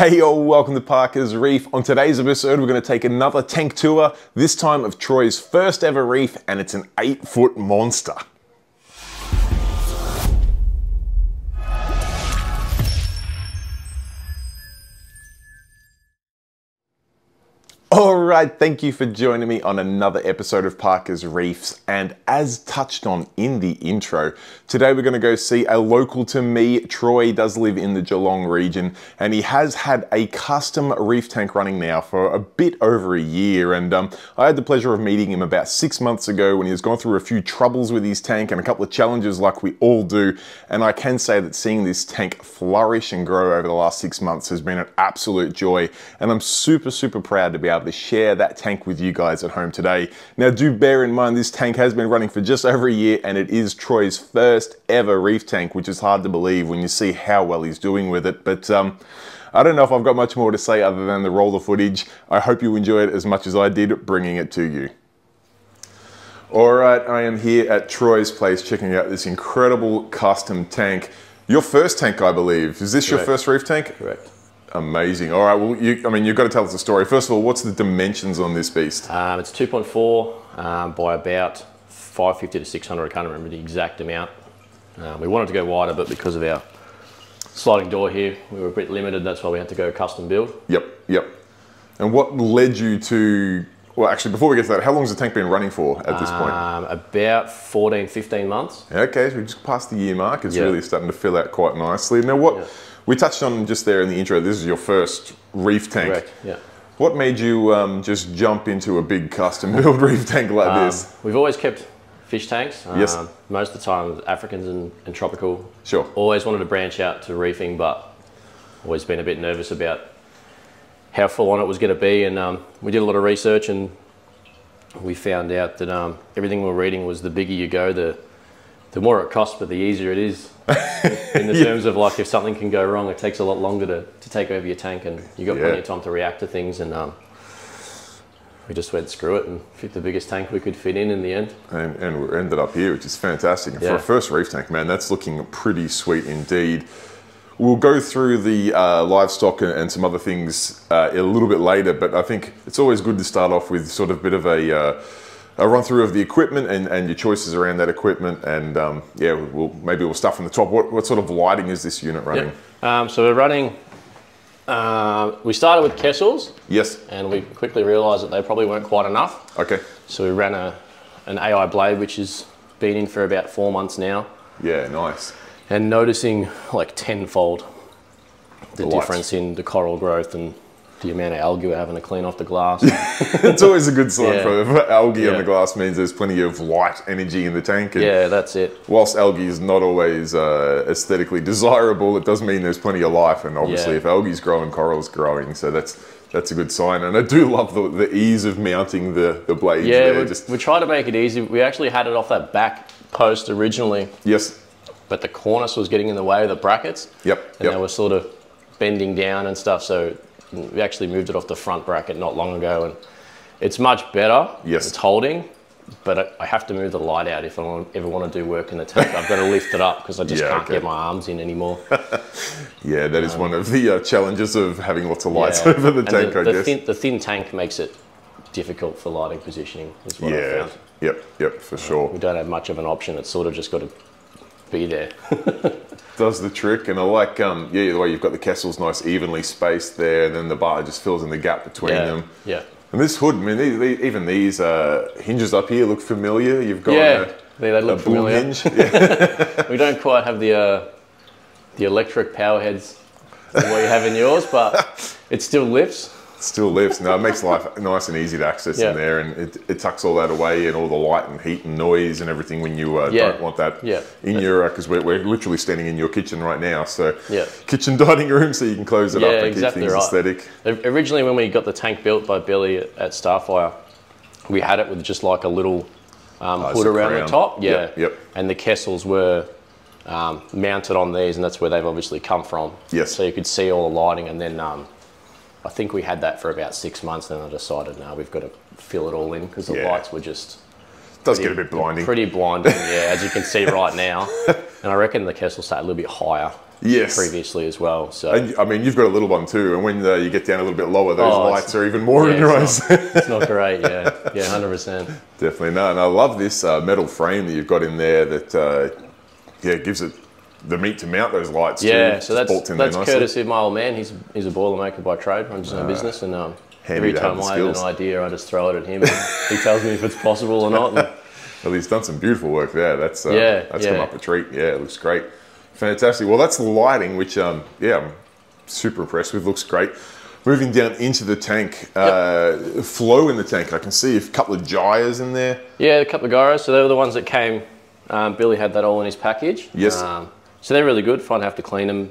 Hey y'all, welcome to Parker's Reef. On today's episode, we're going to take another tank tour, this time of Troy's first ever reef, and it's an eight foot monster. All right, thank you for joining me on another episode of Parker's Reefs. And as touched on in the intro, today we're going to go see a local to me. Troy does live in the Geelong region and he has had a custom reef tank running now for a bit over a year. And um, I had the pleasure of meeting him about six months ago when he was going through a few troubles with his tank and a couple of challenges like we all do. And I can say that seeing this tank flourish and grow over the last six months has been an absolute joy. And I'm super, super proud to be able able to share that tank with you guys at home today. Now do bear in mind this tank has been running for just over a year and it is Troy's first ever reef tank, which is hard to believe when you see how well he's doing with it. But um, I don't know if I've got much more to say other than the roll the footage. I hope you enjoy it as much as I did bringing it to you. All right, I am here at Troy's place checking out this incredible custom tank. Your first tank, I believe. Is this Correct. your first reef tank? Correct. Amazing. All right. Well, you, I mean, you've got to tell us the story. First of all, what's the dimensions on this beast? Um, it's 2.4 um, by about 550 to 600. I can't remember the exact amount. Um, we wanted to go wider, but because of our sliding door here, we were a bit limited. That's why we had to go custom build. Yep. Yep. And what led you to? Well, actually, before we get to that, how long has the tank been running for at this point? Um, about 14, 15 months. Okay, so we just passed the year mark. It's yep. really starting to fill out quite nicely. Now, what? Yep we touched on just there in the intro, this is your first reef tank. Correct, yeah. What made you um, just jump into a big custom build reef tank like um, this? We've always kept fish tanks. Yes. Um, most of the time, Africans and, and, tropical. Sure. Always wanted to branch out to reefing, but always been a bit nervous about how full on it was going to be. And um, we did a lot of research and we found out that um, everything we were reading was the bigger you go, the the more it costs, but the easier it is. in the yeah. terms of like if something can go wrong, it takes a lot longer to, to take over your tank, and you've got yeah. plenty of time to react to things. And um, we just went screw it and fit the biggest tank we could fit in in the end. And, and we ended up here, which is fantastic. And yeah. for a first reef tank, man, that's looking pretty sweet indeed. We'll go through the uh, livestock and, some other things uh, a little bit later, but I think it's always good to start off with sort of a bit of a uh, a run through of the equipment and, and your choices around that equipment. And um, yeah, we'll, maybe we'll start from the top. What, what sort of lighting is this unit running? Um, so we're running, uh, we started with Kessils. Yes. And we quickly realized that they probably weren't quite enough. Okay. So we ran a, an AI blade, which has been in for about four months now. Yeah, nice. And noticing like tenfold the, the difference in the coral growth and the amount of algae we're having to clean off the glass. it's always a good sign yeah. for algae yeah. on the glass means there's plenty of light energy in the tank. And yeah, that's it. Whilst algae is not always uh, aesthetically desirable, it does mean there's plenty of life. And obviously, yeah. if algae's growing, coral's growing. So that's that's a good sign. And I do love the, the ease of mounting the, the blades yeah, there. We, Just... we try to make it easy. We actually had it off that back post originally. Yes. But the cornice was getting in the way of the brackets. Yep. And yep. they were sort of bending down and stuff. So we actually moved it off the front bracket not long ago and it's much better. Yes. It's holding, but I have to move the light out if I ever want to do work in the tank. I've got to lift it up because I just yeah, can't okay. get my arms in anymore. yeah, that is um, one of the uh, challenges of having lots of lights yeah. over the tank, the, I the guess. Thin, the thin tank makes it difficult for lighting positioning is what yeah. Yep, yep, for sure. We don't have much of an option. It's sort of just got to be there. Does the trick, and I like um, yeah the way you've got the Kessils nice evenly spaced there, and then the bar just fills in the gap between yeah. them. Yeah. And this hood, I mean, these, these, even these uh, hinges up here look familiar. You've got yeah, a, they look familiar. hinge. Yeah. we don't quite have the uh, the electric power heads what you have in yours, but it still lifts still lives. No, it makes life nice and easy to access yeah. in there, and it, it, tucks all that away and all the light and heat and noise and everything when you uh, yeah. don't want that yeah. in your because uh, we're, we're literally standing in your kitchen right now. So yeah. kitchen dining room, so you can close it up and exactly keep things right. aesthetic. Originally, when we got the tank built by Billy at, at Starfire, we had it with just like a little um, oh, hood around the top. Yeah. Yep. yep. And the Kessils were um, mounted on these, and that's where they've obviously come from. Yes. So you could see all the lighting, and then um, I think we had that for about six months, then I decided now we've got to fill it all in because the yeah. lights were just. It does pretty, get a bit blinding. Pretty blinding, yeah, as you can see right now. And I reckon the Kessil sat a little bit higher Yes. previously as well. So And, I mean, you've got a little one too, and when uh, you get down a little bit lower, those Oh, lights are even more yeah, in your eyes. it's not great. Yeah, yeah, hundred percent. Definitely no, and I love this uh, metal frame that you've got in there that uh, yeah gives it the meat to mount those lights. Yeah, too. so that's bolts in there that's courtesy of my old man. He's he's a boilermaker by trade, runs his own business, and um, every time I have an idea, I just throw it at him. And he tells me if it's possible or not. And Well, he's done some beautiful work there. That's uh, Yeah, that's yeah. come up a treat. Yeah, it looks great. Fantastic. Well, that's the lighting, which um, yeah, I'm super impressed with. Looks great. Moving down into the tank, uh, flow in the tank. I can see a couple of gyres in there. Yeah, a couple of gyros. So they were the ones that came. Um, Billy had that all in his package. Yes. Um, so they're really good. Fine, have to clean them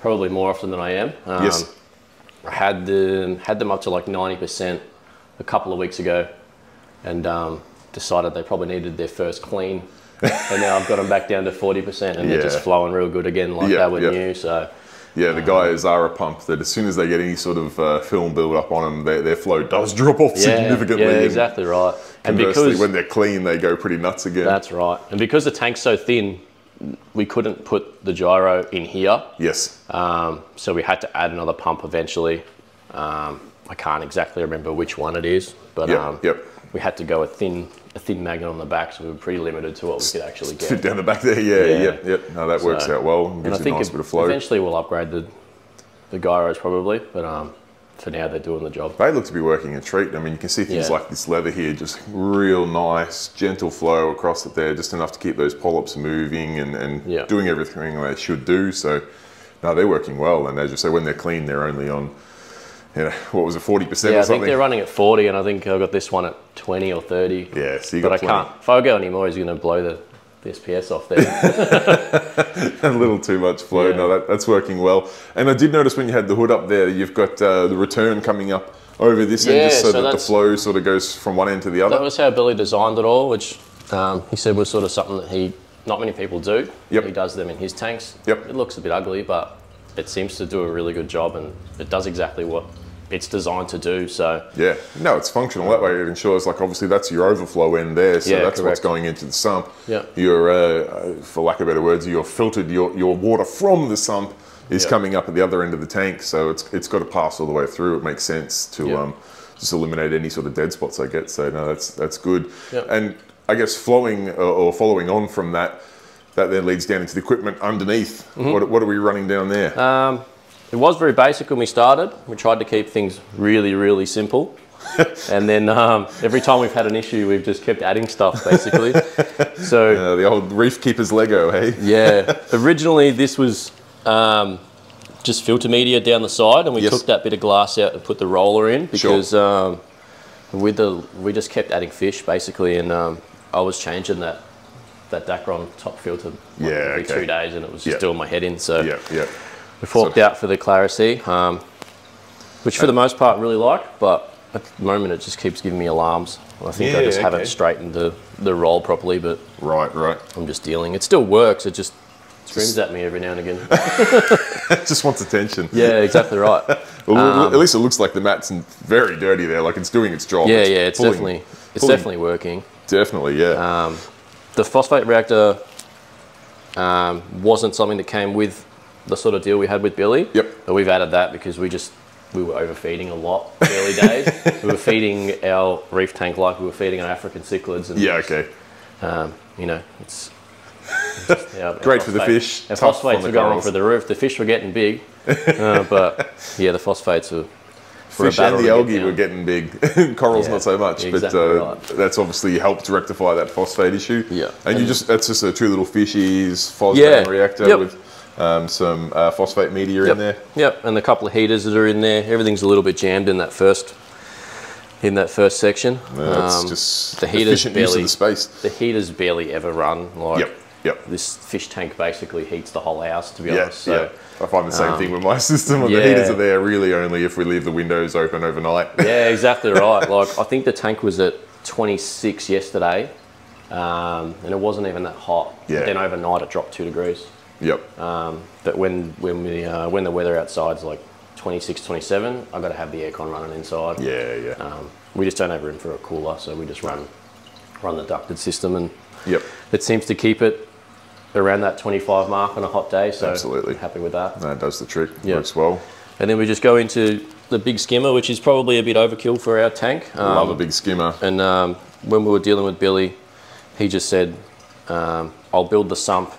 probably more often than I am. Um, Yes. I had them had them up to like ninety percent a couple of weeks ago, and um, decided they probably needed their first clean. and now I've got them back down to forty percent, and they're just flowing real good again, like Yeah, they were yeah. new. So Yeah, the guys are a pump that as soon as they get any sort of uh, film build up on them, their, their flow does drop off yeah, significantly. yeah, exactly right. And because when they're clean, they go pretty nuts again. that's right, and because the tank's so thin, we couldn't put the gyro in here. yes. Um, so we had to add another pump eventually. Um, I can't exactly remember which one it is, but Yep, um, yep. we had to go a thin a thin magnet on the back, so we were pretty limited to what we could actually Fit get. down the back there, yeah, Yeah. yep, yep. No, that works out well. and And I Gives you a think nice ev- bit of flow. eventually we'll upgrade the the gyros probably, but um, for now they're doing the job. They look to be working a treat. I mean, you can see things Yeah. like this leather here, just real nice, gentle flow across it there, just enough to keep those polyps moving and, and Yeah. doing everything they should do. So, no, they're working well. And as you say, when they're clean, they're only on, you know, what was it, 40% Yeah, or I think they're running at 40, and I think I've got this one at 20 or 30. yeah, so you but I can't. If I go anymore, he's going to blow the, the SPS off there. a little too much flow. Yeah. No, that, that's working well. And I did notice when you had the hood up there, you've got uh, the return coming up over this end, just so, so that the flow sort of goes from one end to the other. That was how Billy designed it all, which um, he said was sort of something that he not many people do. Yep. He does them in his tanks. Yep. It looks a bit ugly, but it seems to do a really good job, and it does exactly what it's designed to do. So Yeah, no, it's functional that way. It ensures, like, obviously that's your overflow end there, so Yeah, that's what's going into the sump. Yeah. Your, uh, for lack of better words, your filtered your, your water from the sump is coming up at the other end of the tank, so it's it's got to pass all the way through. It makes sense to um, just eliminate any sort of dead spots I get. So no, that's that's good. And I guess flowing uh, or following on from that, that then leads down into the equipment underneath. Mm-hmm. What, what are we running down there? um, it was very basic when we started. We tried to keep things really, really simple. and then um, every time we've had an issue, we've just kept adding stuff, basically. so Uh, the old reef keeper's Lego, hey? Yeah. Originally, this was um, just filter media down the side, and we Yes. took that bit of glass out and put the roller in because um, with the we just kept adding fish basically, and um, I was changing that that Dacron top filter Yeah, every okay. two days, and it was just Yeah. doing my head in. So Yeah, yeah. We forked out for the ClariSea, um, which for the most part really like, but at the moment it just keeps giving me alarms. I think I just okay. haven't straightened the, the roll properly, but Right, right. I'm just dealing. It still works. It just screams at me every now and again. It just wants attention. yeah, exactly right. Well, at least it looks like the mat's very dirty there. Like it's doing its job. Yeah, yeah. It's pulling- definitely it's pulling- definitely working. definitely, yeah. Um, the phosphate reactor um, wasn't something that came with the sort of deal we had with Billy. Yep. But we've added that because we just we were overfeeding a lot early days. we were feeding our reef tank like we were feeding our African cichlids. And yeah, okay. Um, you know, it's. it's- yeah, Great for the fish, Our phosphates were going for the roof. The fish were getting big, uh, but yeah, the phosphates were. Fish and the algae down. were getting big. Corals Yeah, not so much, exactly but uh, right. that's obviously helped rectify that phosphate issue. Yeah. And you just that's just a two little fishies phosphate Yeah, reactor yep. with um, some uh, phosphate media Yep. in there. Yep, and a couple of heaters that are in there. Everything's a little bit jammed in that first in that first section. That's Um, just the heaters efficient use of barely the space. the heaters barely ever run. Like Yep, yep. this fish tank basically heats the whole house. To be Yeah, honest, so yeah. I find the same thing with my system. The heaters are there really only if we leave the windows open overnight. yeah, exactly right. Like I think the tank was at 26 yesterday, um, and it wasn't even that hot. Yeah. Then overnight it dropped two degrees. Yep. Um, but when when we uh, when the weather outside's like 26, 27, I've got to have the aircon running inside. yeah, yeah. Um, we just don't have room for a cooler, so we just run run the ducted system, and yep. it seems to keep it around that 25 mark on a hot day. So Absolutely. happy with that. That does the trick. Yeah. Works well. And then we just go into the big skimmer, which is probably a bit overkill for our tank. Um, Love a big skimmer. And um, when we were dealing with Billy, he just said, um, "I'll build the sump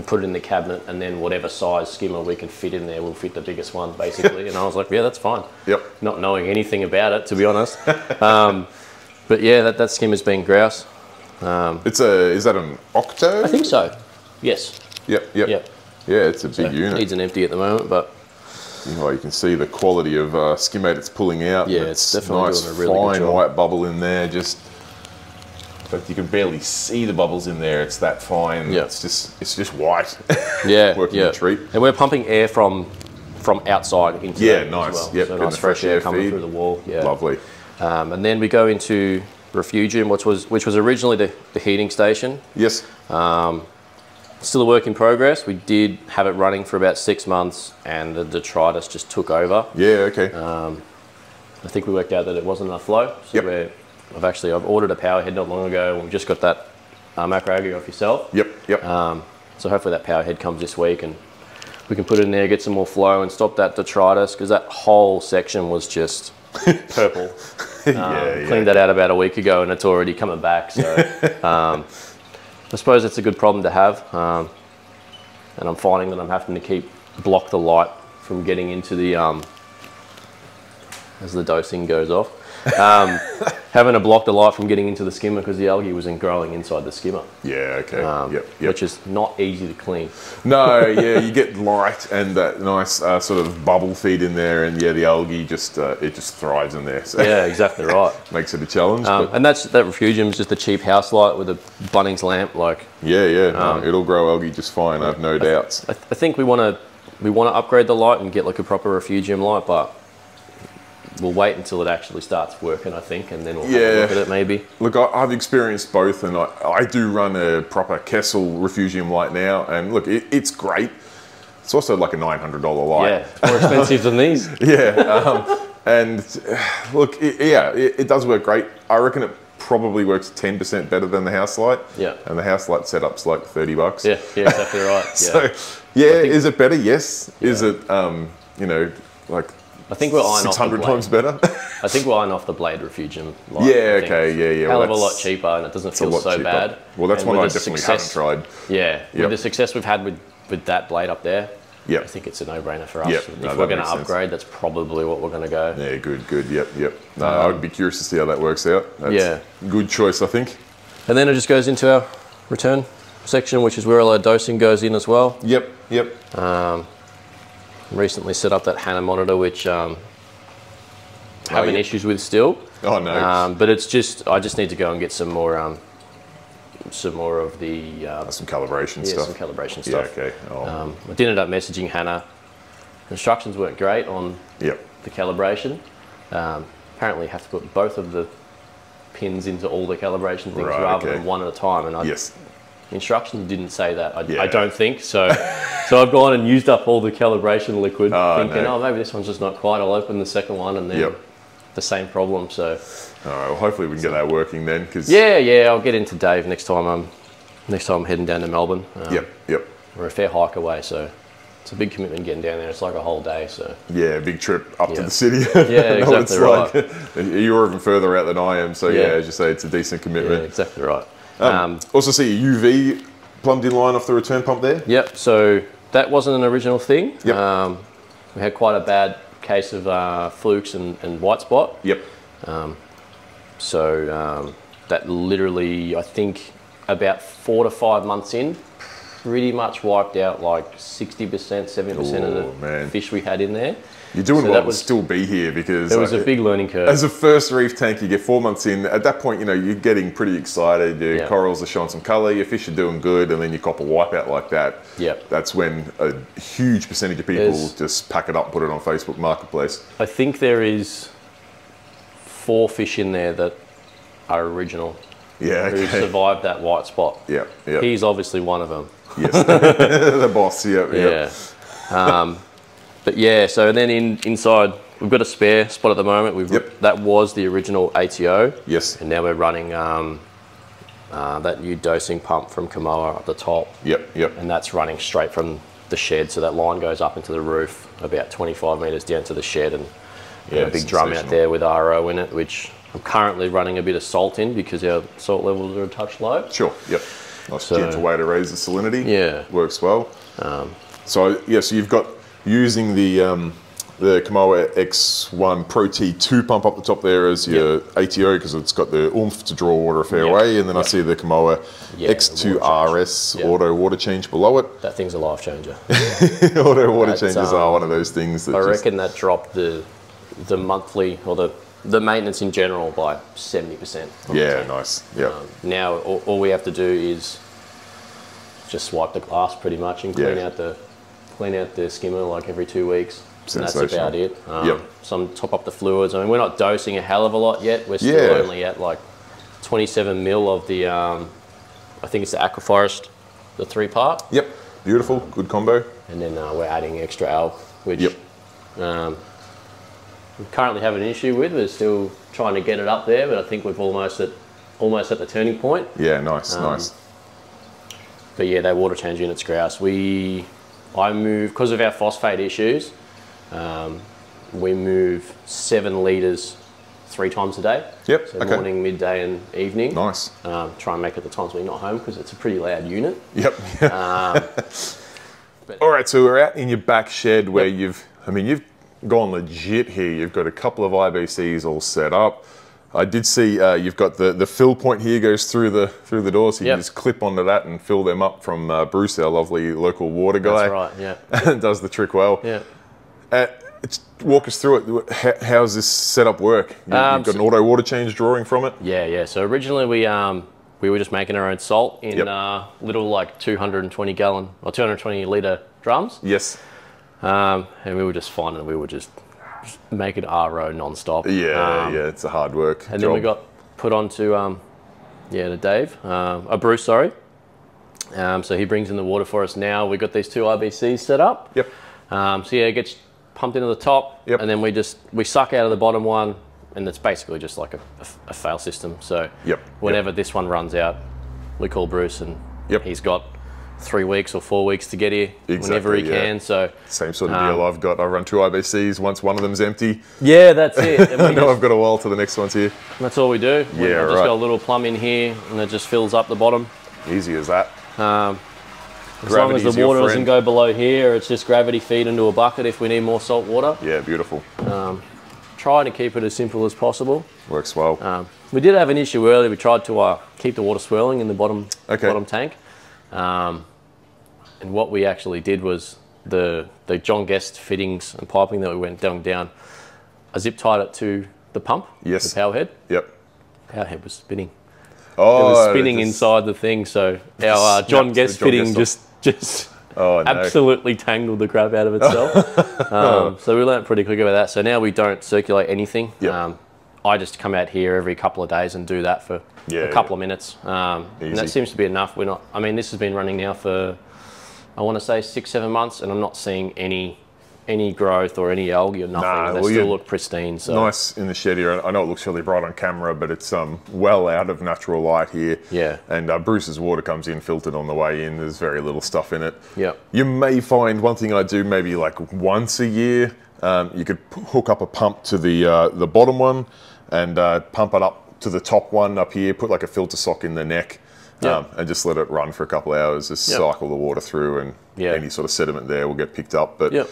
and put it in the cabinet, and then whatever size skimmer we can fit in there, we'll fit the biggest one, basically." and I was like, "Yeah, that's fine." Yep. Not knowing anything about it, to be honest. um, but yeah, that that skimmer's been grouse. It's a. Is that an octo? I think so. Yes. Yep. Yep. Yep. Yeah, it's a big unit. Needs an empty at the moment, but Oh, you can see the quality of uh, skimmate it's pulling out. Yeah, it's definitely nice, doing a really good fine job. white bubble in there. Just, fact, you can barely see the bubbles in there. It's that fine. Yeah. It's just, it's just white. yeah, Working yeah. a treat. And we're pumping air from from outside into Yeah, nice. well. Yep, so nice the fresh air coming feed. through the wall. Yeah. Lovely. Um, and then we go into refugium, which was which was originally the, the heating station. Yes. Still a work in progress. We did have it running for about six months, and the detritus just took over. Yeah. Okay. I think we worked out that it wasn't enough flow. So Yep. we're, I've actually I've ordered a power head not long ago, and we just got that uh, macro algae off yourself. yep. Yep. Um, so hopefully that power head comes this week, and we can put it in there, get some more flow, and stop that detritus because that whole section was just purple. yeah. Um, yeah. Cleaned that out about a week ago, and it's already coming back. So um, I suppose it's a good problem to have. Um, and I'm finding that I'm having to keep block the light from getting into the um, as the dosing goes off. Um, having to block the light from getting into the skimmer because the algae wasn't growing inside the skimmer, Yeah. Okay. um, yep. Yep. which is not easy to clean. No, yeah, you get light and that nice uh, sort of bubble feed in there, and yeah, the algae just uh, it just thrives in there, so Yeah, exactly right. makes it a challenge. Um, and that's that refugium is just a cheap house light with a Bunnings lamp. Like yeah, yeah, um, no, it'll grow algae just fine. I have no doubts. I, th- I think we want to we want to upgrade the light and get like a proper refugium light, but we'll wait until it actually starts working. I think, and then we'll have a Yeah. look at it maybe. Look, I, I've experienced both, and I, I do run a proper Kessil refugium light now, and look, it, it's great. It's also like a nine hundred dollar light. Yeah, more expensive than these. Yeah, um, and look, it, yeah, it, it does work great. I reckon it probably works ten percent better than the house light. Yeah. and the house light setup's like thirty bucks. Yeah, yeah, exactly right. Yeah. So, yeah, is it better? Yes. Is it, um, you know, like I think we're eyeing off six the hundred blade. times better? I think we're eyeing off the blade refugium. Light, Yeah, okay, yeah, yeah, Hell well, of a lot cheaper, and it doesn't feel so cheaper. bad. Well, that's And one I definitely success- haven't tried. Yeah, Yep. with the success we've had with with that blade up there. Yep. I think it's a no-brainer for us. Yep, If no, we're going to makes sense. upgrade, that's probably what we're going to go. Yeah, good, good. Yep, yep. No, um, I would be curious to see how that works out. That's Yeah. Good choice, I think. And then it just goes into our return section, which is where all our dosing goes in as well. Yep, yep. Um, Recently set up that Hanna monitor, which um, having yeah. issues with still. Oh, no. Um, but it's just I just need to go and get some more um, some more of the uh, Some calibration stuff. yeah, stuff. some calibration stuff. yeah, okay. Oh, Um, I did end up messaging Hanna. Instructions weren't great on yep. the calibration. Um, apparently, you have to put both of the pins into all the calibration things Right, rather okay. than one at a time. And I, Yes. Instructions didn't say that. I, Yeah. I don't think so. so I've gone and used up all the calibration liquid, Oh, thinking, no. oh, maybe this one's just not quite. I'll open the second one and then Yep. the same problem. So All right. Well, hopefully we can get that working then. Cause, yeah, yeah, I'll get into Dave next time. I'm next time I'm heading down to Melbourne. Um, Yep. Yep. We're a fair hike away, so it's a big commitment getting down there. It's like a whole day. So Yeah, big trip up to the city. Yeah, I know what exactly it's like. You're even further out than I am, so yeah, Yeah. as you say, it's a decent yeah, commitment. exactly right. Um, Um, also, see a UV plumbed in line off the return pump there. Yep. So that wasn't an original thing. Yep. Um, we had quite a bad case of uh, flukes and, and white spot. Yep. So um, that literally, I think, about four to five months in, pretty much wiped out like 60%, 70% Oh, of the man. fish we had in there. You're doing So well that to still be here because There was uh, a big learning curve. As a first reef tank, you get four months in. At that point, you know you're getting pretty excited. Your Yeah. corals are showing some colour. Your fish are doing good, and then you cop a wipeout like that. Yeah, That's when a huge percentage of people There's- just pack it up, and put it on Facebook Marketplace. I think there is four fish in there that are original Yeah. who survived that white spot. Yeah. Yeah. He's obviously one of them. yes. the boss. Yeah. Yeah. Yeah. um, but yeah, so then in inside we've got a spare spot at the moment. We've Yep. that was the original ATO, Yes. and now we're running um, uh, that new dosing pump from Kamoer at the top, Yep, yep. and that's running straight from the shed. So that line goes up into the roof about 25 metres down to the shed, and Yeah, a big drum out there with RO in it, which I'm currently running a bit of salt in because our salt levels are a touch low. Sure, yep. Nice So- gentle way to raise the salinity. Yeah. Works well. so, yeah, so you've got using the um, the Kamoer X1 Pro T2 pump up the top there as your ATO because it's got the oomph to draw water a fair Yeah. way. And then I see the Kamoer Yeah, X2 the water RS auto water change below it. That thing's a life changer. auto water That's, changes um, are one of those things that I reckon that dropped the the monthly or the the maintenance in general by 70%. yeah, nice. Yeah. Um, now all, all we have to do is just swipe the glass pretty much and clean Yeah. out the clean out the skimmer like every two weeks. And that's about it. Um, Yep. Some top up the fluids. I mean, we're not dosing a hell of a lot yet. We're still Yeah. only at like 27 mil of the, um, I think it's the Aquaforest, the three part. Yep. Beautiful. Good combo. And then uh, we're adding extra ALK, which Yep. um, we currently have an issue with. We're still trying to get it up there, but I think we've almost at almost at the turning point. Yeah, nice, Um, nice. But yeah, that water change units grouse. We, I move because of our phosphate issues. Um, we move seven liters three times a day. Yep, So okay. morning, midday, and evening. Nice. Um, try and make it the times we're not home because it's a pretty loud unit. Yep. Um, All right, so we're out in your back shed where Yep. you've, I mean, you've gone legit here. You've got a couple of IBCs all set up. I did see uh, you've got the, the fill point here goes through the through the door, so you Yep. can just clip onto that and fill them up from uh, Bruce, our lovely local water guy. That's right. Yeah. Does the trick well. Yeah. Uh, it's- walk us through it. How, how's this setup work? You, Um, have got an auto water change drawing from it. Yeah, yeah. So originally we um we were just making our own salt in Yep. uh, little like 220 gallon or 220 liter drums, Yes. um, and we were just finding we were just, just it RO non-stop. Yeah, Um, yeah. It's a hard work. And then we got put onto um, yeah to Dave, um, uh, Bruce, sorry. Um, so he brings in the water for us now. We've got these two IBCs set up. Yep. Um, so yeah, it gets pumped into the top, Yep. and then we just we suck out of the bottom one, and it's basically just like a, a, a fail system. So Yep, whenever this one runs out, we call Bruce, and Yep. he's got three weeks or four weeks to get here whenever he yeah. can. So Same sort of Um, deal I've got. I run two IBCs. Once one of them's empty, yeah, that's it. I know I've got a while till the next one's here. that's all we do. We- Yeah, just right. got a little plum in here, and it just fills up the bottom. Easy as that. As long as the water doesn't go below here, it's just gravity feed into a bucket if we need more salt water. Yeah, beautiful. Try to keep it as simple as possible. Works well. Um, we did have an issue earlier. We tried to uh, keep the water swirling in the bottom Okay. bottom tank, um, and what we actually did was the the John Guest fittings and piping that we went down down. I zip tied it to the pump, Yes. the power head. yep. Power head was spinning. Oh, It was spinning just- inside the thing, so our uh, John Guest John fitting Guest just just Oh, no. absolutely tangled the crap out of itself. um, so we learnt pretty quick about that. So now we don't circulate anything. Yep. Um, I just come out here every couple of days and do that for Yeah, a couple of minutes. Um, and that seems to be enough. We're not. I mean, this has been running now for I want to say six, seven months, and I'm not seeing any any growth or any algae or nothing. Nah, they well, still look pristine. So Nice in the shed here. I know it looks really bright on camera, but it's um, well out of natural light here. Yeah. And uh, Bruce's water comes in filtered on the way in. There's very little stuff in it. Yep. You may find one thing I do maybe like once a year. Um, you could hook up a pump to the uh, the bottom one and uh, pump it up to the top one up here. Put like a filter sock in the neck. Yeah. Um, and just let it run for a couple of hours. Just Yep. cycle the water through, and Yeah. any sort of sediment there will get picked up. But Yep.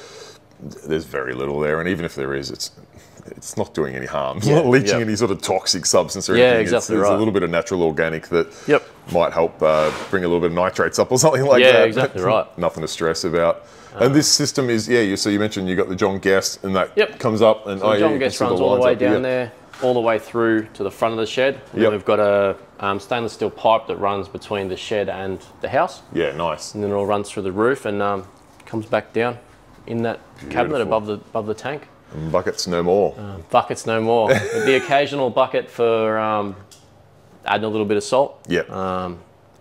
there's very little there, and even if there is, it's it's not doing any harm. It's Yeah, not leaching yeah. any sort of toxic substance or Yeah, anything. It's- exactly there's right. a little bit of natural organic that Yep. might help uh, bring a little bit of nitrates up or something like Yeah, that. Yeah, exactly right. Nothing to stress about. and this system is yeah. You, so you mentioned you got the John Guest, and that Yep. comes up, and oh, The yeah, John you Guest runs all the way down there, all the way through to the front of the shed. And Yep. we've got a um, stainless steel pipe that runs between the shed and the house. Yeah, nice. and then it all runs through the roof and um, comes back down in that cabinet above the above the tank. And buckets no more. Buckets no more. the occasional bucket for um, adding a little bit of salt. yeah, Um,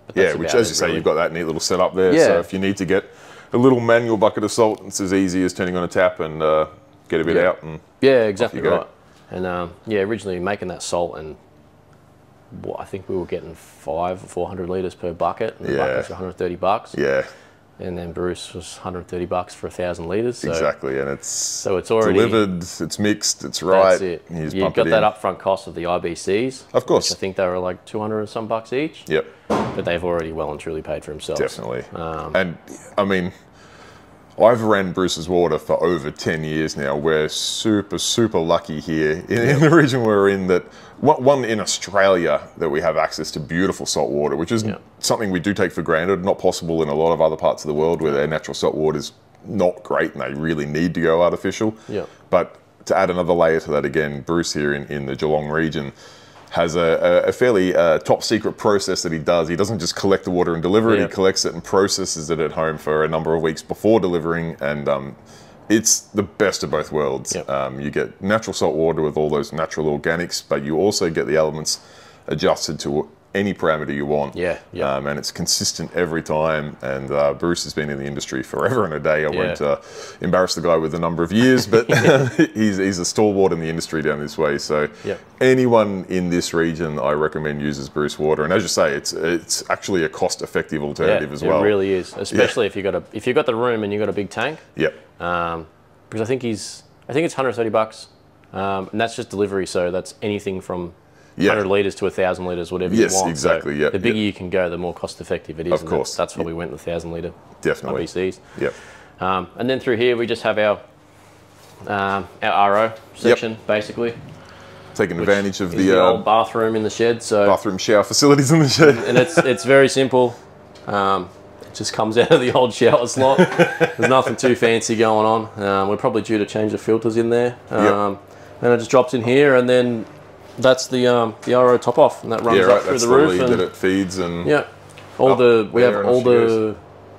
but yeah. Which, as you say, really. you've got that neat little setup there. Yeah. So if you need to get a little manual bucket of salt, it's as easy as turning on a tap and uh, get a bit Yeah. out and Yeah, exactly right. And um, yeah, originally making that salt and what, I think we were getting five or 400 litres per bucket. And the Yeah. was 130 bucks. Yeah, And then Bruce was 130 bucks for a thousand litres. So, exactly. And it's so it's already. delivered, it's mixed, it's right. That's it. You You've got it that upfront cost of the IBCs. Of course. I think they were like 200 and some bucks each. Yep, But they've already well and truly paid for themselves. definitely. Um, and I mean, I've ran Bruce's Water for over 10 years now. We're super, super lucky here in, in the region we're in that one one in Australia that we have access to beautiful salt water, which is Yeah. something we do take for granted, not possible in a lot of other parts of the world where their natural salt water is not great and they really need to go artificial. Yeah. But to add another layer to that again, Bruce here in, in the Geelong region has a, a, fairly uh, top secret process that he does. He doesn't just collect the water and deliver it, Yeah. he collects it and processes it at home for a number of weeks before delivering. And um, it's the best of both worlds. Yep. Um, you get natural salt water with all those natural organics, but you also get the elements adjusted to any parameter you want. Yeah, yeah. Um, and it's consistent every time. And uh, Bruce has been in the industry forever and a day. I won't uh, embarrass the guy with the number of years, but he's, he's a stalwart in the industry down this way. So anyone in this region, I recommend uses Bruce Water. And as you say, it's it's actually a cost-effective alternative yeah, as well. It really is, especially if you got a if you got the room and you have got a big tank. Yep. Um, because I think he's I think it's 130 bucks, um, and that's just delivery. So that's anything from Yeah. 100 liters to 1,000 liters, whatever Yes, you want. exactly, So yeah, The bigger yeah. you can go, the more cost effective it is. Of course, That's, that's why yeah. we went the 1,000 liter Definitely. IBCs. Yep. Um, and then through here, we just have our um, our RO section, basically. Taking advantage of the, the uh, old bathroom in the shed. So bathroom shower facilities in the shed. and it's it's very simple. Um, it just comes out of the old shower slot. There's nothing too fancy going on. Um, we're probably due to change the filters in there. Um, And it just drops in here, and then that's the um, the RO top off, and that runs yeah, up right. through That's the the roof. and, that it feeds and yeah, all the we have all the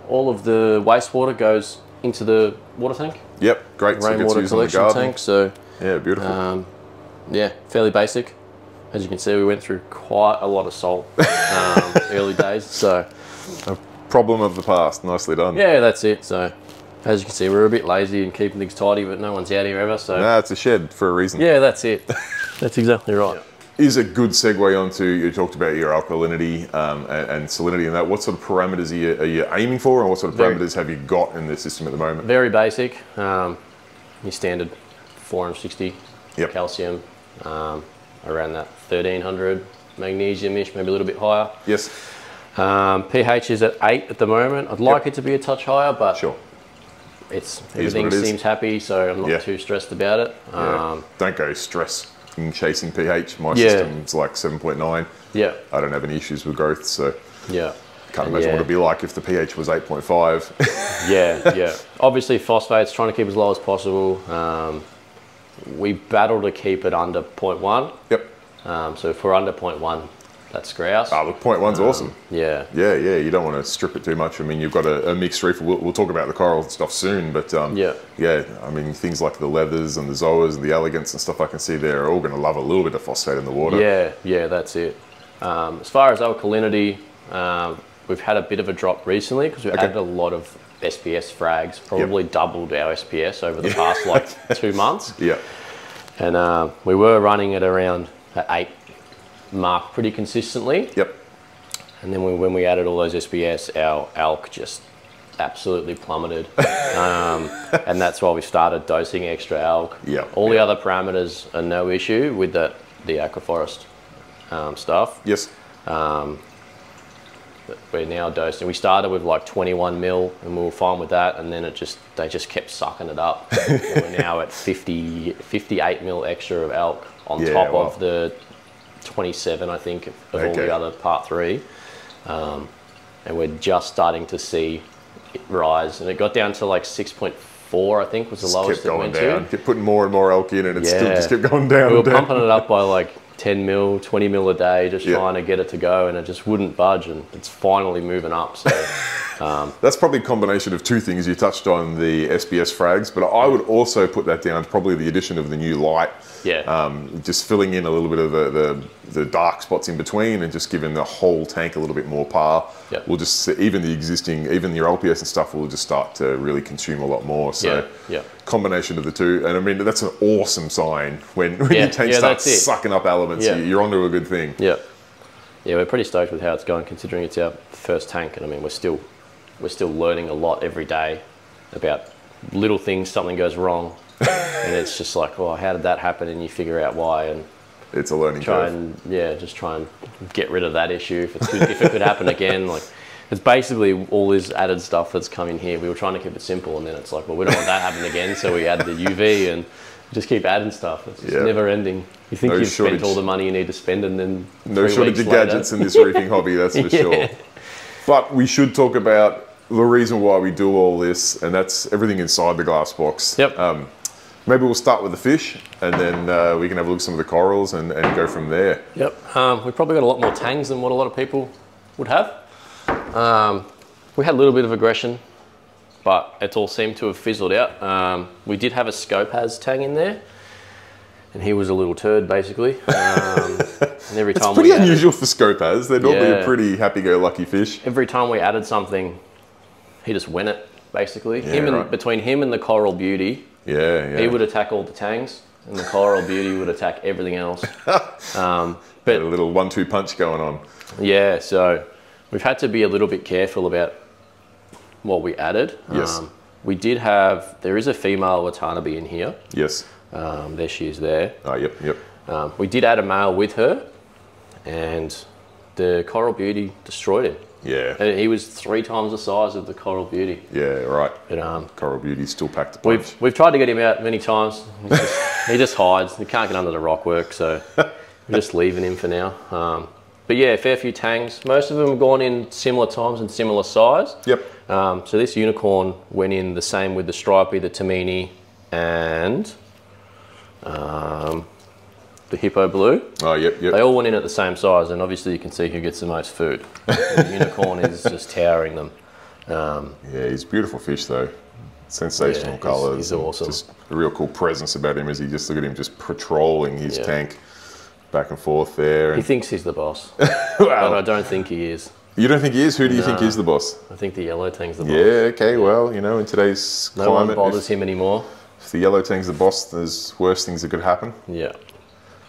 all of the wastewater goes into the water tank, Yep, great. So rainwater used in the collection tank. So Yeah, beautiful. um, yeah, fairly basic. As you can see, we went through quite a lot of salt um, early days. So a Problem of the past. Nicely done. Yeah, that's it. So, as you can see, we're a bit lazy in keeping things tidy, but no one's out here ever. So, Nah, it's a shed for a reason. yeah, that's it. that's exactly right. Is a good segue onto you talked about your alkalinity um, and, and salinity and that. What sort of parameters are you, are you aiming for, and what sort of Very- parameters have you got in the system at the moment? Very basic. Um, your standard 460 Yep. calcium, um, around that 1300 magnesium-ish, maybe a little bit higher. Yes, Um, pH is at eight at the moment. I'd like it to be a touch higher, but sure. it's everything it seems happy, so I'm not Yeah. too stressed about it. Yeah. Um, Don't go stress in chasing pH. My Yeah. system's like 7.9. yeah, I don't have any issues with growth, so yeah. can't imagine yeah. what it'd be like if the pH was 8.5. Yeah, yeah. Obviously, phosphates trying to keep as low as possible. Um, we battle to keep it under 0.1. yep. Um, so if we're under 0.1, that's grouse. Ah, look, point one's awesome. Yeah, Yeah, yeah, you don't want to strip it too much. I mean, you've got a, a mixed reef. We'll, we'll talk about the coral stuff soon, but um, Yeah. yeah. I mean, things like the leathers and the zoas and the elegants and stuff I can see there are all going to love a little bit of phosphate in the water. yeah, yeah. That's it. Um, as far as alkalinity, um, we've had a bit of a drop recently because we've Okay. added a lot of SPS frags. Probably doubled our SPS over the past like two months. Yeah. And uh, we were running at around at eight mark pretty consistently. Yep. And then we, when we added all those SPS, our ALK just absolutely plummeted. um, and that's why we started dosing extra ALK. Yeah, All the other parameters are no issue with the, the aquaforest um, stuff. Yes. We're now dosing. We started with like 21 mil and we were fine with that. And then it just, they just kept sucking it up. we're now at 50, 58 mil extra of ALK on Yeah, top wow. of the 27, I think, of all the other part three. Um, and we're just starting to see it rise. And it got down to like 6.4, I think, was the Just lowest kept it went down. to. Kept putting more and more ALK in, and it still Yeah. just kept going down. We were down. pumping it up by like 10 mil, 20 mil a day, just Yeah. trying to get it to go, and it just wouldn't budge. And it's finally moving up. So, That's probably a combination of two things. You touched on the SPS frags, but I would also put that down to probably the addition of the new light. Yeah. Um, just filling in a little bit of the, the, the dark spots in between and just giving the whole tank a little bit more power. Yep. We'll just even the existing, even your LPS and stuff will just start to really consume a lot more. So Yeah, yeah. combination of the two, and I mean that's an awesome sign when, when Yeah, your tank yeah, starts sucking up elements. Yeah. you- You're onto a good thing. Yeah. yeah, we're pretty stoked with how it's going, considering it's our first tank, and I mean we're still we're still learning a lot every day about little things. Something goes wrong, and it's just like, well, how did that happen? And you figure out why, and It's a learning try curve. and yeah, just try and get rid of that issue if, it's, if it could happen again. Like it's basically all this added stuff that's come in here. We were trying to keep it simple, and then it's like, well, we don't want that happening again, so we add the UV and just keep adding stuff. It's Yeah. never ending. You think No you've shortage. spent all the money you need to spend, and then No shortage of later- gadgets in this reefing hobby, that's for Yeah. sure. But we should talk about the reason why we do all this, and that's everything inside the glass box. Yep. Um, maybe we'll start with the fish, and then uh, we can have a look at some of the corals and, and go from there. Yep. Um, we've probably got a lot more tangs than what a lot of people would have. Um, we had a little bit of aggression, but it all seemed to have fizzled out. Um, we did have a Scopas tang in there, and he was a little turd basically. Um, and every It's pretty we added, unusual for scopas. They're normally a pretty happy-go-lucky fish. every time we added something, he just went it basically. him and right. between him and the Coral Beauty, Yeah, yeah. he would attack all the tangs, and the Coral Beauty would attack everything else. Um, but a little one-two punch going on. Yeah, so we've had to be a little bit careful about what we added. Um, Yes. we did have, there is a female Watanabe in here. Yes. Um, there she is there. Oh, yep, yep. Um, we did add a male with her, and the Coral Beauty destroyed him. Yeah, And he was three times the size of the Coral Beauty. yeah, right. But um, Coral Beauty still packed a punch. we've, we've tried to get him out many times. Just, he just hides. He can't get under the rock work, so we're just leaving him for now. Um, but yeah, fair few tangs. Most of them have gone in similar times and similar size. Yep. Um, so this unicorn went in the same with the stripey, the Tomini, and um, the hippo blue. Oh, yep, yep. They all went in at the same size, and obviously you can see who gets the most food. the unicorn is just towering them. Um, Yeah, he's a beautiful fish though. Sensational Yeah, colours. he's and awesome. Just a real cool presence about him as he just look at him just patrolling his Yeah. tank back and forth there. he thinks he's the boss, but I don't think he is. you don't think he is? Who do you think is the boss? I think the yellow tang's the boss. Yeah, okay, well, you know, in today's No one climate, bothers if, him anymore. if the yellow tang's the boss, there's worse things that could happen. Yeah.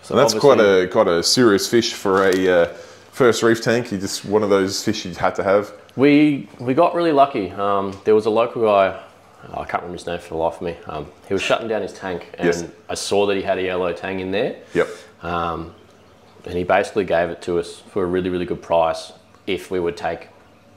So And that's quite a quite a serious fish for a uh, first reef tank. He just one of those fish you had to have. We we got really lucky. Um, there was a local guy. I can't remember his name for the life of me. Um, he was shutting down his tank, and Yes. I saw that he had a yellow tang in there. Yep. Um, and he basically gave it to us for a really really good price if we would take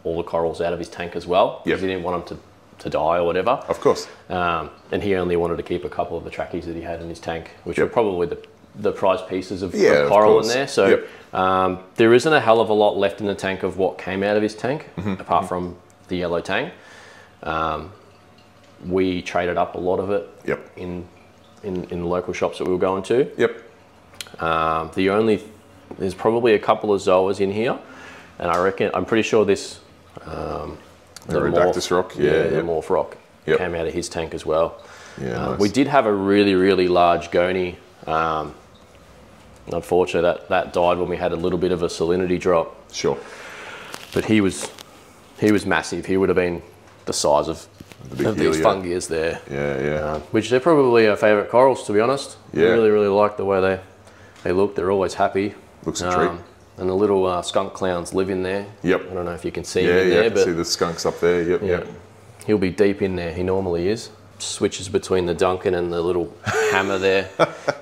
all the corals out of his tank as well. Yep. Because he didn't want them to, to die or whatever. Of course. Um, and he only wanted to keep a couple of the trachys that he had in his tank, which Yep. were probably the, the prize pieces of, Yeah, of of coral in there. So Yep. um, there isn't a hell of a lot left in the tank of what came out of his tank, Mm-hmm. apart from the yellow tang. Um, we traded up a lot of it Yep. in, in, in the local shops that we were going to. Yep. Um, the only, there's probably a couple of zoas in here, and I reckon, I'm pretty sure this, um, The Redactus rock, yeah, the yep. morph rock Yep. came out of his tank as well. Yeah. Um, nice. We did have a really, really large goni. Um, unfortunately, that, that died when we had a little bit of a salinity drop. Sure. But he was he was massive. He would have been the size of, The big of deal, these yeah. fungias there. Yeah, yeah. Um, which they're probably our favourite corals, to be honest. Yeah. I really, really like the way they, they look. They're always happy. Um, Looks a treat. And the little uh, skunk clowns live in there. Yep. I don't know if you can see yeah, yeah. there, I can see the skunks up there. Yep, yeah, yep. he'll be deep in there. He normally is. Switches between the Duncan and the little hammer there.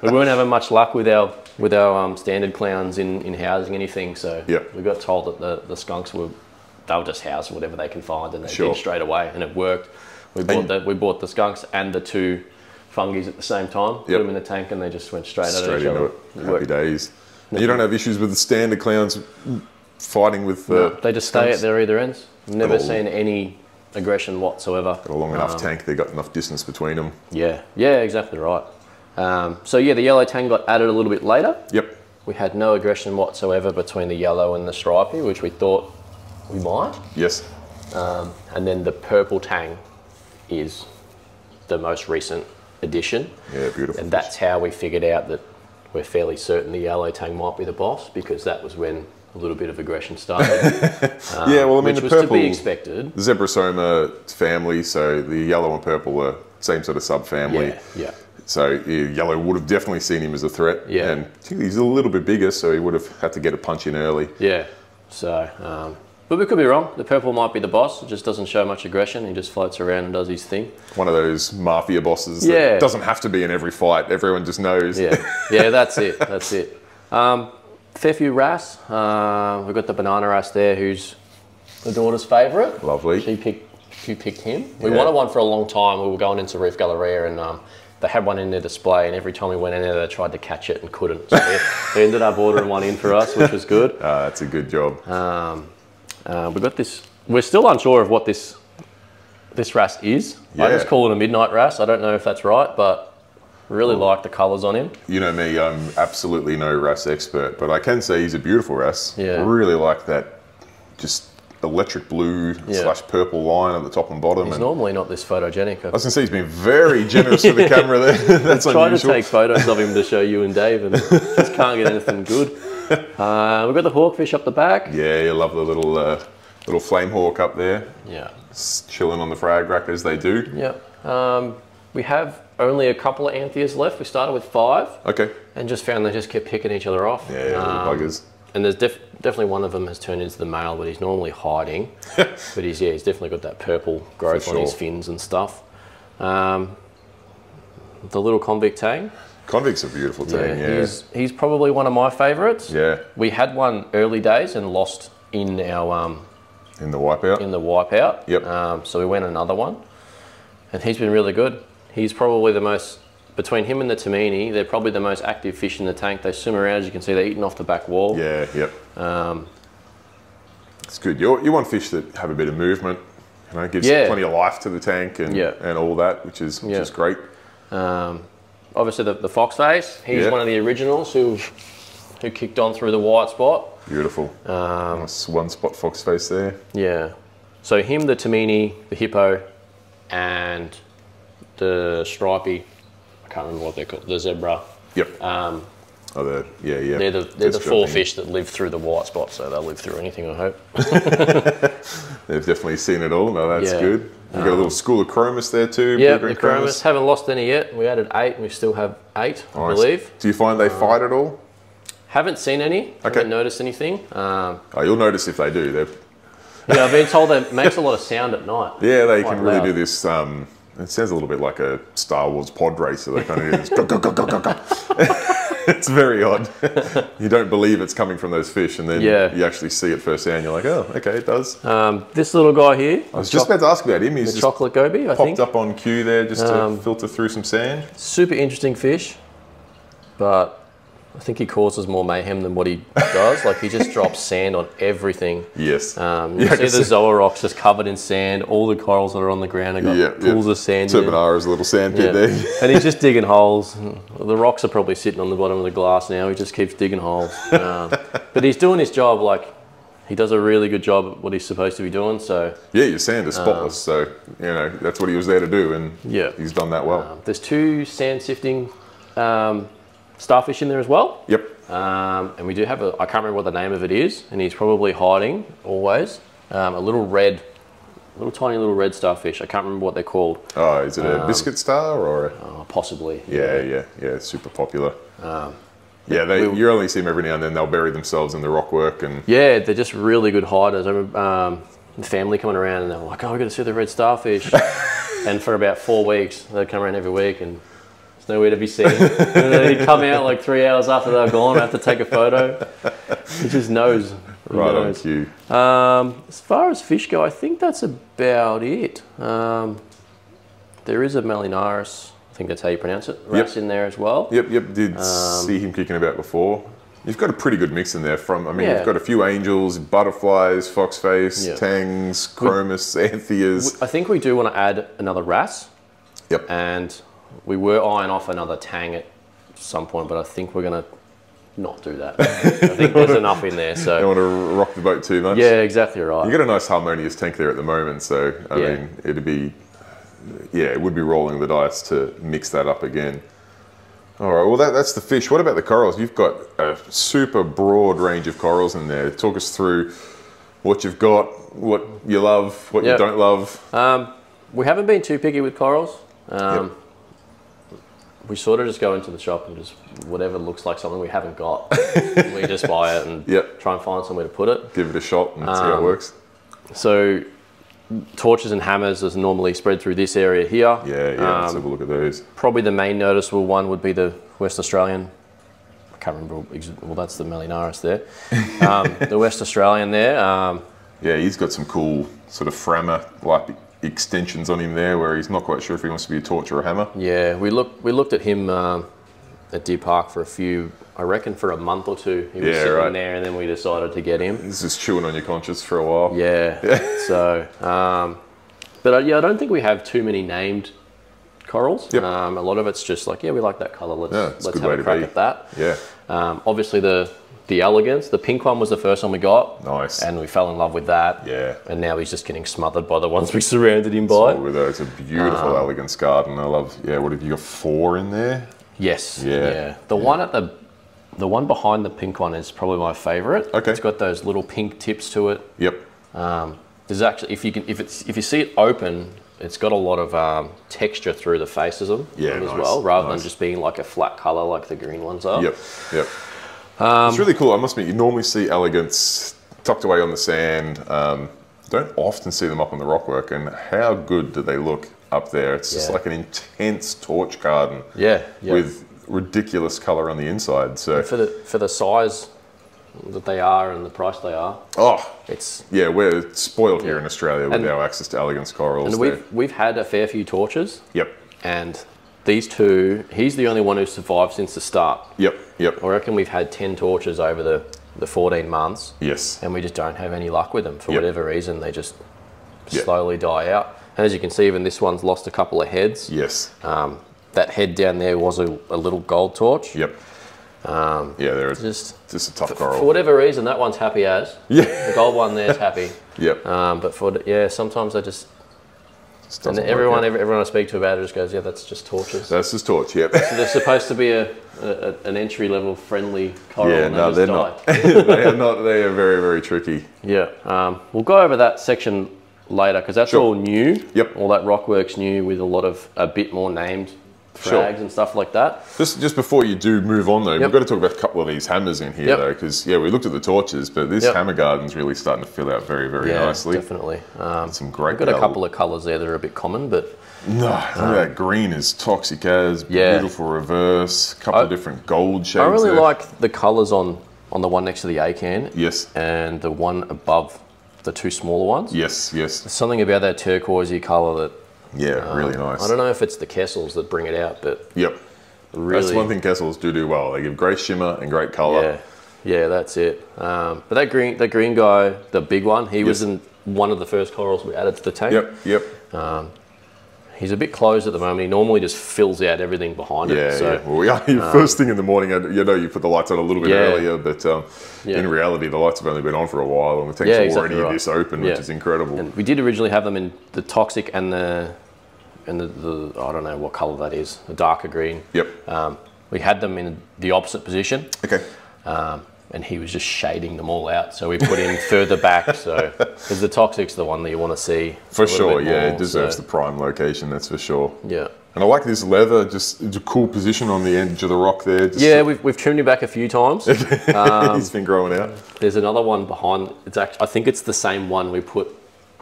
We weren't having much luck with our with our um, standard clowns in, in housing anything. So Yep. we got told that the, the skunks were they'll just house whatever they can find, and they Sure. did straight away, and it worked. We bought And- the we bought the skunks and the two fungies at the same time. Put them in the tank, and they just went straight, at Straight each into other. it. Happy worked. days. And you don't have issues with the standard clowns fighting with the. No, they just stay skunks? at their either ends. Never seen any aggression whatsoever. Got a long enough Um, tank. They got enough distance between them. Yeah, yeah, exactly right. Um, so yeah, the yellow tang got added a little bit later. Yep. We had no aggression whatsoever between the yellow and the stripy, which we thought we might. Yes. Um, and then the purple tang is the most recent addition. Yeah, beautiful. And that's how we figured out that we're fairly certain the yellow tang might be the boss because that was when a little bit of aggression started. um, yeah, well, I mean, which the was purple. to be expected. Zebrasoma family, so the yellow and purple are same sort of subfamily. Yeah, yeah. So Yellow would have definitely seen him as a threat. Yeah. And he's a little bit bigger, so he would have had to get a punch in early. Yeah. So, um, but we could be wrong. The purple might be the boss. It just doesn't show much aggression. He just floats around and does his thing. One of those mafia bosses Yeah. that doesn't have to be in every fight. Everyone just knows. Yeah, yeah, that's it. That's it. Um, fair few wrasse. Uh, we've got the banana wrasse there, who's the daughter's favourite. Lovely. She picked. She picked him. We Yeah. wanted one for a long time. We were going into Reef Galleria and um, they had one in their display. And every time we went in there, they tried to catch it and couldn't. So they, they ended up ordering one in for us, which was good. Ah, that's a good job. Um, uh, we got this. We're still unsure of what this this wrasse is. I just call it a midnight wrasse. I don't know if that's right, but really like the colours on him. You know me, I'm absolutely no wrasse expert, but I can say he's a beautiful wrasse. Yeah. Really like that just electric blue Yeah. slash purple line at the top and bottom. He's and normally not this photogenic. I gonna say he's been very generous with the camera there. That's I've tried to take photos of him to show you and Dave, and just can't get anything good. Uh, we've got the hawkfish up the back. Yeah, you love the little uh, little flame hawk up there, Yeah, s- chilling on the frag rack as they do. yeah. Um, we have only a couple of Anthias left. We started with five, Okay. and just found they just kept picking each other off. Yeah, Um, buggers. And there's def- definitely one of them has turned into the male, but he's normally hiding. but he's yeah, he's definitely got that purple growth For on his fins and stuff. Um, the little convict tang. Convict's a beautiful thing. Yeah. He's he's probably one of my favourites. Yeah. We had one early days and lost in our um, In the wipeout. in the wipeout. Yep. Um, so we went another one, and he's been really good. He's probably the most between him and the Tomini. They're probably the most active fish in the tank. They swim around. As you can see, they're eating off the back wall. Yeah. Yep. Um, It's good. You you want fish that have a bit of movement. You know, gives Yeah. plenty of life to the tank and Yeah. and all that, which is which Yeah. is great. Um, obviously, the, the fox face. He's one of the originals who who kicked on through the white spot. Beautiful. Um, nice one spot fox face there. yeah. So him, the Tomini, the hippo, and the stripy. Can't remember what they're called. The zebra. Yep. Um, Oh, the yeah yeah. they're the they're the four fish that live through the white spot, so they'll live through anything. I hope. They've definitely seen it all. No, that's Yeah. Um, good. We've got a little school of chromis there too. Yeah, the chromis haven't lost any yet. We added eight, and we still have eight, I Nice. believe. Do you find they fight at all? Haven't seen any. Okay. Haven't noticed anything. Um, Oh, you'll notice if they do. They're, yeah, I've been told that it makes a lot of sound at night. yeah, they Quite can really loud. do this. Um, it sounds a little bit like a Star Wars pod racer. They kind of do this. go, go, go, go, go, go. it's very odd. you don't believe it's coming from those fish, and then Yeah. you actually see it firsthand. You're like, oh, okay, it does. Um, this little guy here, I was just about to ask about him. He's the chocolate goby, I think. popped think. up on cue there just to Um, filter through some sand. Super interesting fish, but I think he causes more mayhem than what he does. like he just drops sand on everything. Yes. Um, you Yeah, see the Zoa rocks just covered in sand. All the corals that are on the ground have got Yeah, yeah. pools of sand. Turbinaria's a little sand pit Yeah. there. and he's just digging holes. The rocks are probably sitting on the bottom of the glass now. He just keeps digging holes. Um, but he's doing his job like he does a really good job at what he's supposed to be doing. So Yeah, your sand is spotless, so you know that's what he was there to do, and Um, Yeah. he's done that well. um, there's two sand sifting um, starfish in there as well. yep. Um, and we do have a, I can't remember what the name of it is, and he's probably hiding always. Um, a little red, little tiny little red starfish. I can't remember what they're called. Oh, is it Um, a biscuit star or? A, Uh, possibly. yeah, yeah, yeah. It's super popular. Um, yeah, they, we- you only see them every now and then. They'll bury themselves in the rock work and Yeah, they're just really good hiders. I remember um, the family coming around and they're like, "Oh, we got to see the red starfish," and for about four weeks, they'd come around every week and nowhere to be seen. and then he'd come out like three hours after they're gone, I have to take a photo. He just knows. He right on knows. cue. Um, as far as fish go, I think that's about it. Um, there is a Melanurus, I think that's how you pronounce it, wrasse in there as well. Yep, yep. Did Um, see him kicking about before. You've got a pretty good mix in there. From I mean, Yeah. you've got a few angels, butterflies, foxface, Yeah. tangs, chromis, anthias. I think we do want to add another wrasse. Yep. and we were eyeing off another tang at some point, but I think we're gonna not do that. I think there's enough in there. Don't want to rock the boat too much. yeah, exactly right. You got a nice harmonious tank there at the moment, so I Yeah. mean, it'd be, yeah, it would be rolling the dice to mix that up again. All right, well, that, that's the fish. What about the corals? You've got a super broad range of corals in there. Talk us through what you've got, what you love, what Yep. you don't love. Um, we haven't been too picky with corals. Um, We sort of just go into the shop and just whatever looks like something we haven't got, we just buy it and Yep. try and find somewhere to put it. Give it a shot and see how it Um, works. So torches and hammers is normally spread through this area here. Yeah, yeah. let's Um, have a look at those. probably the main noticeable one would be the West Australian. I can't remember. Well, that's the Melanurus there. Um, the West Australian there. Um, Yeah, he's got some cool sort of Frammer like extensions on him there, where he's not quite sure if he wants to be a torch or a hammer. yeah, we looked we looked at him um, at Deer Park for a few. I reckon for a month or two. He was Yeah, sitting right. there, and then we decided to get him. This is chewing on your conscience for a while. Yeah. so, um, but uh, yeah, I don't think we have too many named corals. Yep. Um, a lot of it's just like, yeah, we like that color. Let's Yeah, let's have a crack at that. Yeah, Um, obviously, the the elegance, the pink one was the first one we got, nice. and we fell in love with that. yeah. And now he's just getting smothered by the ones we surrounded him So by. with a, it's a beautiful Um, elegance garden. I love. Yeah, what have you got? Four in there. Yes. Yeah. The one at the the one behind the pink one is probably my favorite. Okay. It's got those little pink tips to it. Yep. Um, there's actually if you can if it's if you see it open, it's got a lot of um, texture through the faces of them Yeah, as nice, well, rather nice. than just being like a flat color like the green ones are. Yep. Yep. Um, it's really cool. I must admit, you normally see elegance tucked away on the sand. Um, don't often see them up on the rockwork, and how good do they look up there? It's just like an intense torch garden Yeah. yeah. with ridiculous color on the inside. So, for the for the size that they are and the price they are, oh it's yeah, we're spoiled here in Australia with And- our access to elegance corals. and we've we've had a fair few torches, Yep. and these two, he's the only one who's survived since the start. Yep. Yep. I reckon we've had ten torches over the the 14 months. Yes. and we just don't have any luck with them for Yep. whatever reason. They just Yep. slowly die out. And as you can see, even this one's lost a couple of heads. Yes. Um, that head down there was a, a little gold torch. Yep. Um, Yeah, they're just just a tough for coral. For whatever reason, that one's happy as. Yeah. The gold one there's happy. Yep. Um, but for yeah, sometimes I Just and everyone every, everyone I speak to about it just goes, yeah, that's just torches. That's just torch. Yep. They're supposed to be a, a, an entry level friendly coral. yeah. they No, they're die. not. they are not. They are very, very tricky. Yeah, um, we'll go over that section later because that's Sure. all new. Yep. All that rockwork's new with a lot of a bit more named Sure. and stuff like that. Just, just before you do move on though, Yep. we've got to talk about a couple of these hammers in here Yep. though, because yeah, we looked at the torches, but this Yep. hammer garden's really starting to fill out very, very Yeah, nicely. definitely. Um, Some great. we've got a couple of colours there that are a bit common, but No, at that green is toxic as Yeah. beautiful reverse. couple of different gold shades. I really there. like the colours on on the one next to the A can. Yes, and the one above the two smaller ones. yes, yes. There's something about that turquoisey colour that Yeah, really nice. Um, I don't know if it's the Kessils that bring it out, but Yep, really, that's one thing Kessils do do well. They give great shimmer and great color. Yeah, yeah, that's it. Um, but that green, that green guy, the big one, he was in one of the first corals we added to the tank. Yep, yep. He's a bit closed at the moment. He normally just fills out everything behind Yeah, it. So yeah. Well, we are, first thing in the morning, you know, you put the lights on a little bit Yeah. earlier, but um, Yeah. in reality, the lights have only been on for a while, and the tank's Yeah, already exactly right. this open, which is incredible. and we did originally have them in the toxic and the and the, the I don't know what color that is, the darker green. yep. Um, we had them in the opposite position, Okay. um, and he was just shading them all out. So we put him further back. So because the toxic's the one that you want to see For sure, yeah, more, it deserves so, the prime location, that's for sure. yeah. And I like this leather, just it's a cool position on the edge of the rock there. Just Yeah, we've, we've trimmed him back a few times. he's been growing out. There's another one behind. It's actually, I think it's the same one. We put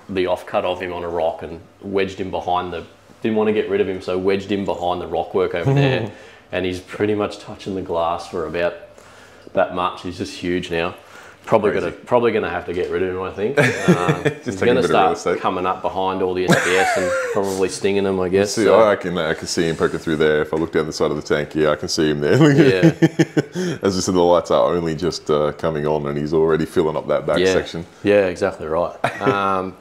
the offcut of him on a rock and wedged him behind the. Didn't want to get rid of him, so wedged him behind the rock work over there, and he's pretty much touching the glass for about that much. He's just huge now. Probably Crazy. gonna probably gonna have to get rid of him. I think. Um, he's gonna bit of real start coming up behind all the SPS and probably stinging them. I guess. See, So, I can I can see him poking through there. If I look down the side of the tank, yeah, I can see him there. Yeah. As I said, the lights are only just uh, coming on, and he's already filling up that back yeah. section. Yeah, exactly right. Um,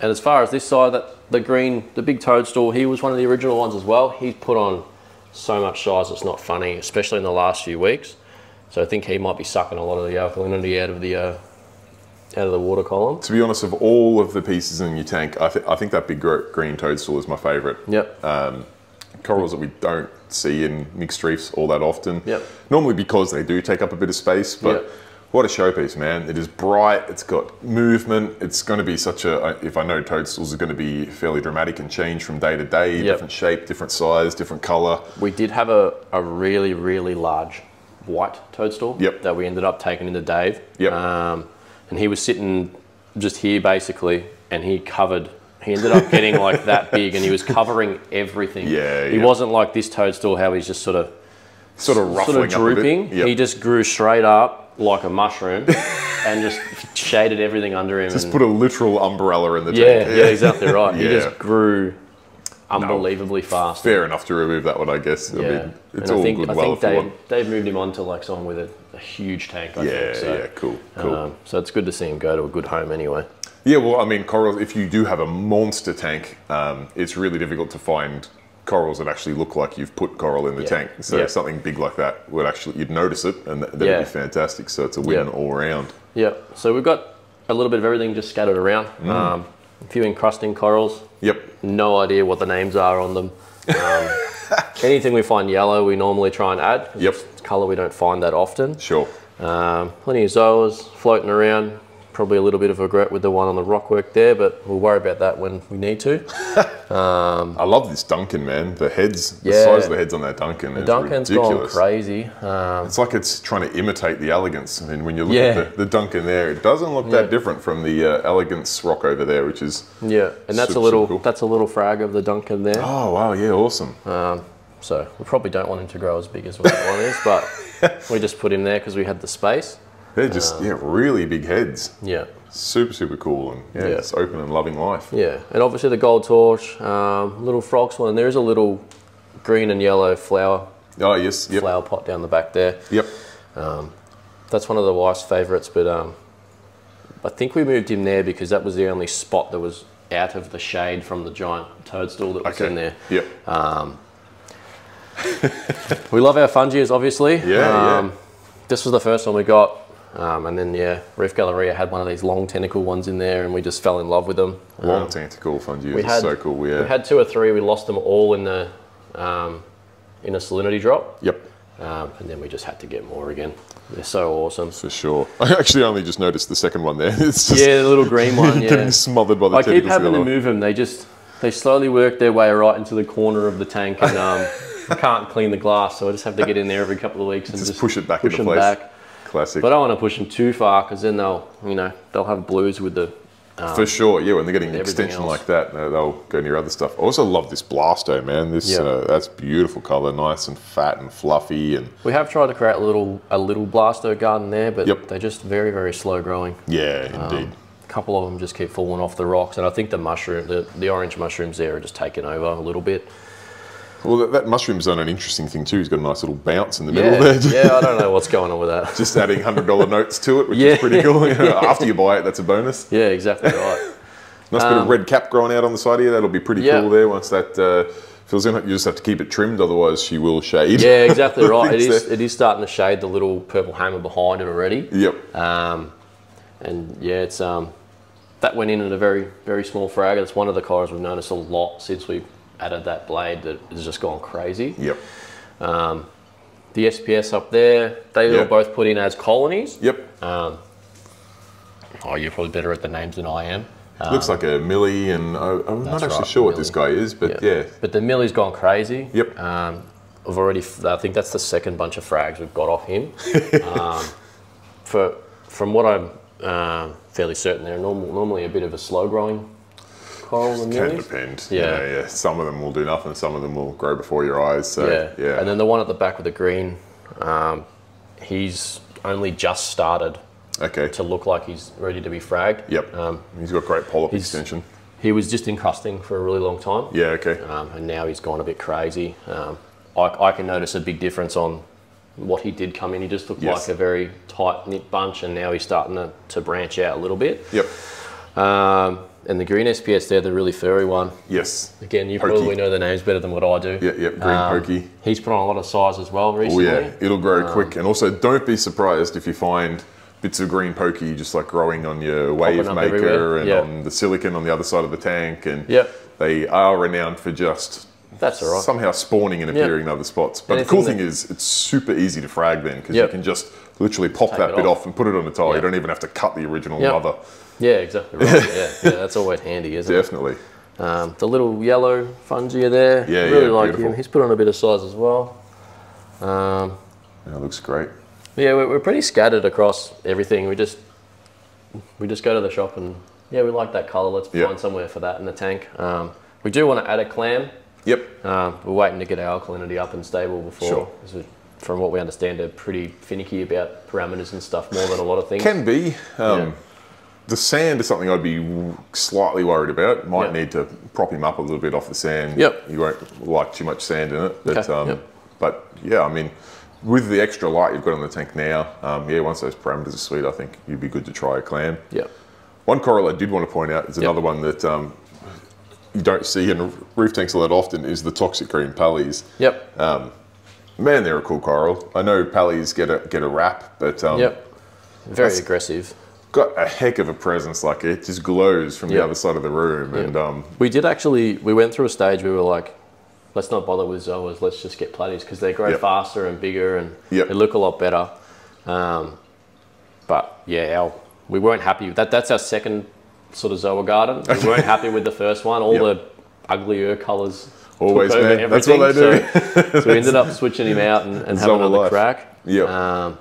and as far as this side, that the green, the big toadstool, he was one of the original ones as well. He's put on so much size, it's not funny, especially in the last few weeks. So I think he might be sucking a lot of the alkalinity out of the uh, out of the water column. To be honest, of all of the pieces in your tank, I, th- I think that big green toadstool is my favourite. Yep. Corals that we don't see in mixed reefs all that often. Yep. Normally because they do take up a bit of space, but Yep. What a showpiece, man. It is bright, it's got movement, it's going to be such a, if I know toadstools are going to be fairly dramatic and change from day to day, different shape, different size, different color. We did have a, a really, really large white toadstool Yep. that we ended up taking into Dave. Yep. Um, and he was sitting just here basically, and he covered. He ended up getting like that big, and he was covering everything. Yeah, He yeah. wasn't like this toadstool, how he's just sort of Sort of sort of up a bit. drooping. Yep. He just grew straight up like a mushroom, and just shaded everything under him. Just put a literal umbrella in the yeah, tank. yeah, exactly right. He just grew unbelievably fast. Fair enough to remove that one, I guess. I Yeah, mean, it's and all I think good I well think Dave, moved him on to like someone with a, a huge tank. I Yeah, think. So, yeah, cool, cool. Um, so it's good to see him go to a good home anyway. Yeah, well, I mean, corals, if you do have a monster tank, um, it's really difficult to find corals that actually look like you've put coral in the Yeah. tank. So Yeah. something big like that would actually, you'd notice it and that, that'd Yeah. be fantastic. So it's a win all around. Yeah. So we've got a little bit of everything just scattered around. Mm. Um, a few encrusting corals. Yep. No idea what the names are on them. Um, anything we find yellow, we normally try and add. Yep. It's colour we don't find that often. Sure. Um, plenty of zoas floating around. Probably a little bit of regret with the one on the rock work there, but we'll worry about that when we need to. I love this Duncan, man. The heads, the size of the heads on that Duncan is Duncan's ridiculous. gone crazy. Um, It's like it's trying to imitate the elegance. I mean, when you look Yeah. at the, the Duncan there, it doesn't look Yeah. that different from the uh, elegance rock over there, which is. yeah, and that's Super, a little cool. that's a little frag of the Duncan there. Oh wow! Yeah, awesome. Um, so we probably don't want him to grow as big as what that one is, but we just put him there because we had the space. They're just yeah, really big heads. Yeah, Super, super cool, and yeah, Yeah. it's open and loving life. yeah, and obviously the gold torch, um, little frogspawn. There is a little green and yellow flower Oh yes, yep, flower pot down the back there. yep. That's one of the wife's favourites, but um, I think we moved him there because that was the only spot that was out of the shade from the giant toadstool that was Okay. in there. Yep. We love our fungias, obviously. Yeah, yeah. um, This was the first one we got. Um, and then, yeah, Reef Galleria had one of these long tentacle ones in there, and we just fell in love with them. Long tentacle fungi we had- so cool. Yeah. We had two or three. We lost them all in the um, in a salinity drop, yep, um, and then we just had to get more again. They're so awesome. for sure. I actually only just noticed the second one there. It's just Yeah, the little green one. Yeah, getting smothered by the I keep tentacles. having to move them. They just they slowly work their way right into the corner of the tank, and um, can't clean the glass, so I just have to get in there every couple of weeks and Just just, push it back push into them place. back. Classic. But I don't want to push them too far because then they'll you know they'll have blues with the For sure, yeah. When they're getting an extension else. like that, they'll go near other stuff. I also love this blasto, man. This Yeah. uh, that's beautiful color, nice and fat and fluffy, and We have tried to create a little a little blasto garden there, but Yep. they're just very very slow growing. yeah, indeed. A couple of them just keep falling off the rocks, and I think the mushroom, the, the orange mushrooms there are just taking over a little bit. Well, that, that mushroom's done an interesting thing too. He's got a nice little bounce in the Yeah, middle there. yeah, I don't know what's going on with that. Just adding hundred dollar notes to it, which Yeah. is pretty cool. You know, After you buy it, that's a bonus. Yeah, exactly right. Nice bit of red cap growing out on the side here. That'll be pretty Um, Yeah. cool there. Once that uh, fills in, you just have to keep it trimmed, otherwise she will shade. Yeah, exactly right. It is there. it is starting to shade the little purple hammer behind it already. Yep. Um, and yeah, it's um, that went in at a very very small frag. It's one of the cars we've noticed a lot since we added that blade that has just gone crazy. Yep. The SPS up there, they Yeah. were both put in as colonies. Yep. Um, oh, you're probably better at the names than I am. Looks like a millie, and I, I'm not actually right, sure what this guy is, but yeah. But the Millie's gone crazy. Yep. Um, I've already, I think that's the second bunch of frags we've got off him. um, for, from what I'm um, fairly certain, they're normal, normally a bit of a slow growing coral and Can depend. Yeah. Yeah. yeah, Some of them will do nothing. Some of them will grow before your eyes. So Yeah. yeah. And then the one at the back with the green, um, he's only just started okay. to look like he's ready to be fragged. Yep. Um, He's got great polyp extension. he was just encrusting for a really long time. Yeah. Okay. um, and now he's gone a bit crazy. Um, I, I can notice a big difference on what he did come in. He just looked Yes. like a very tight knit bunch, and now he's starting to, to branch out a little bit. Yep. Um, and the green SPS there, the really furry one. Yes. Again, you Pokey. probably know the names better than what I do. Yep. Yep. Green Um, pokey. He's put on a lot of size as well recently. Oh yeah, it'll grow Um, quick. And also, don't be surprised if you find bits of green pokey just like growing on your wave maker everywhere. and Yeah. on the silicon on the other side of the tank. And Yep. they are renowned for just That's all right. somehow spawning and appearing in other spots. But Anything the cool thing is, it's super easy to frag then because Yep. you can just literally pop that it bit off. off. and put it on the tile. You don't even have to cut the original Yep. mother. Yeah, exactly right. yeah, yeah, that's always handy, isn't it? Definitely. Um, the little yellow fungia there. Yeah, really yeah, like beautiful. him. He's put on a bit of size as well. Um, Yeah, looks great. yeah, we're, we're pretty scattered across everything. We just we just go to the shop and yeah, we like that color. Let's Yep. find somewhere for that in the tank. Um, we do want to add a clam. Yep. Um, we're waiting to get our alkalinity up and stable before. Sure. we- From what we understand, they're pretty finicky about parameters and stuff more than a lot of things. Can be. Um, Yeah. The sand is something I'd be slightly worried about. Might Yep. need to prop him up a little bit off the sand. Yep. You won't like too much sand in it. But, Okay, um, yep. but yeah, I mean, with the extra light you've got on the tank now, um, yeah, once those parameters are sweet, I think you'd be good to try a clam. yeah. One coral I did want to point out is another one that um, you don't see in roof tanks a lot often is the toxic green pallies. Yep. Man, they're a cool coral. I know pallies get a get a rap, but um, yep. Very aggressive. Got a heck of a presence. Like it just glows from the other side of the room, and um, We did actually. We went through a stage where we were like, let's not bother with zoas. Let's just get platies because they grow Yep. faster and bigger and they look a lot better. Um, but yeah, our, we weren't happy. That that's our second sort of zoa garden. We weren't happy with the first one. All the uglier colours. Always, man. That's what they So, so we ended up switching him out and, and having another life. crack. Yep. Um,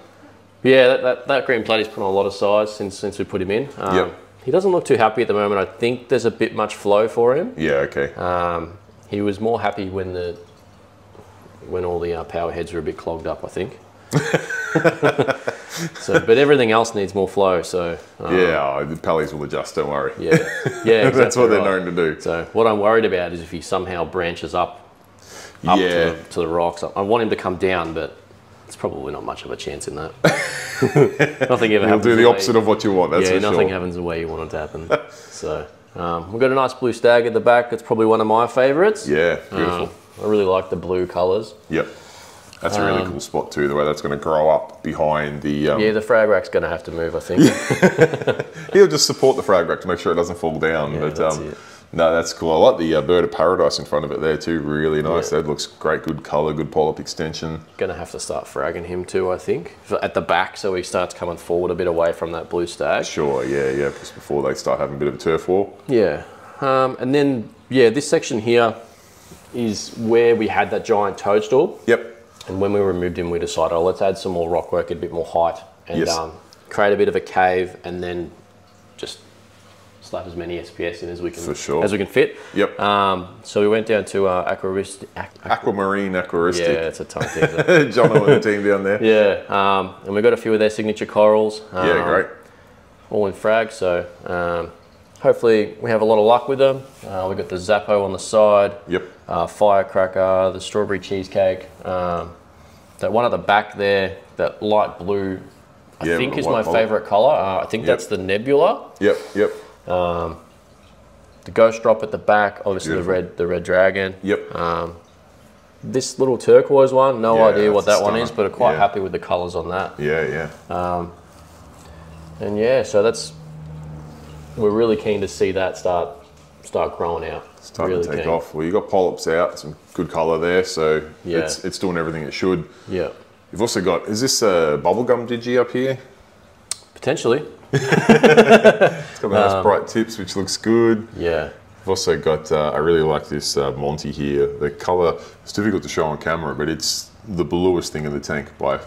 yeah, that, that, that green platy's put on a lot of size since since we put him in. Um, Yep. He doesn't look too happy at the moment. I think there's a bit much flow for him. yeah, okay, Um, he was more happy when the when all the uh, power heads were a bit clogged up. I think. so, but everything else needs more flow. So um, yeah, the pallies will adjust. Don't worry. yeah, yeah, that's what exactly they're known to do. So what I'm worried about is if he somehow branches up up yeah, to, the, to the rocks. I want him to come down, but it's probably not much of a chance in that. nothing ever He'll happens. do the opposite of what you want. That's yeah, nothing sure. happens the way you want it to happen. so um, we've got a nice blue stag at the back. It's probably one of my favourites. Yeah, beautiful. Um, I really like the blue colours. Yep. That's a really cool spot too. The way that's going to grow up behind the. Um, Um, Yeah, the frag rack's going to have to move, I think. He'll just support the frag rack to make sure it doesn't fall down. but that's um, it. No, that's cool. I like the uh, bird of paradise in front of it there too. Really nice. That looks great. Good color. Good polyp extension. going to have to start fragging him too, I think, at the back, so he starts coming forward a bit away from that blue stag. Sure. Yeah. Yeah. Just before they start having a bit of a turf war. Yeah. Um, and then, yeah, this section here is where we had that giant toadstool. Yep. And when we removed him, we decided, oh, let's add some more rock work, a bit more height, and Yes. um, create a bit of a cave, and then slap as many SPS in as we can For sure. as we can fit. Yep. Um, so we went down to uh, Aquarist. Aqu- Aquamarine, yeah, it's a tongue teaser. John and the team down there. yeah. Um, and we got a few of their signature corals. Um, Yeah, great. all in frag. So um, hopefully we have a lot of luck with them. Uh, we got the Zappo on the side, Yep. uh, Firecracker, the strawberry cheesecake. Um, that one at the back there, that light blue, I Yeah, think is my favourite colour. Uh, I think Yep. that's the Nebula. Yep. Yep. The Ghost Drop at the back, obviously Beautiful. the red, the red dragon. Yep. Um, this little turquoise one, no Yeah, idea what that one is, but I'm quite Yeah. happy with the colours on that. yeah. Yeah. And yeah, so that's we're really keen to see that start start growing out. Starting really to take keen. off. Well, you got polyps out, some good color there, so Yeah. it's it's doing everything it should. Yeah, You've also got is this a bubblegum digi up here? potentially. It's got nice Um, bright tips, which looks good. Yeah, I've also got, uh, I really like this uh, Monty here. The color, it's difficult to show on camera, but it's the bluest thing in the tank by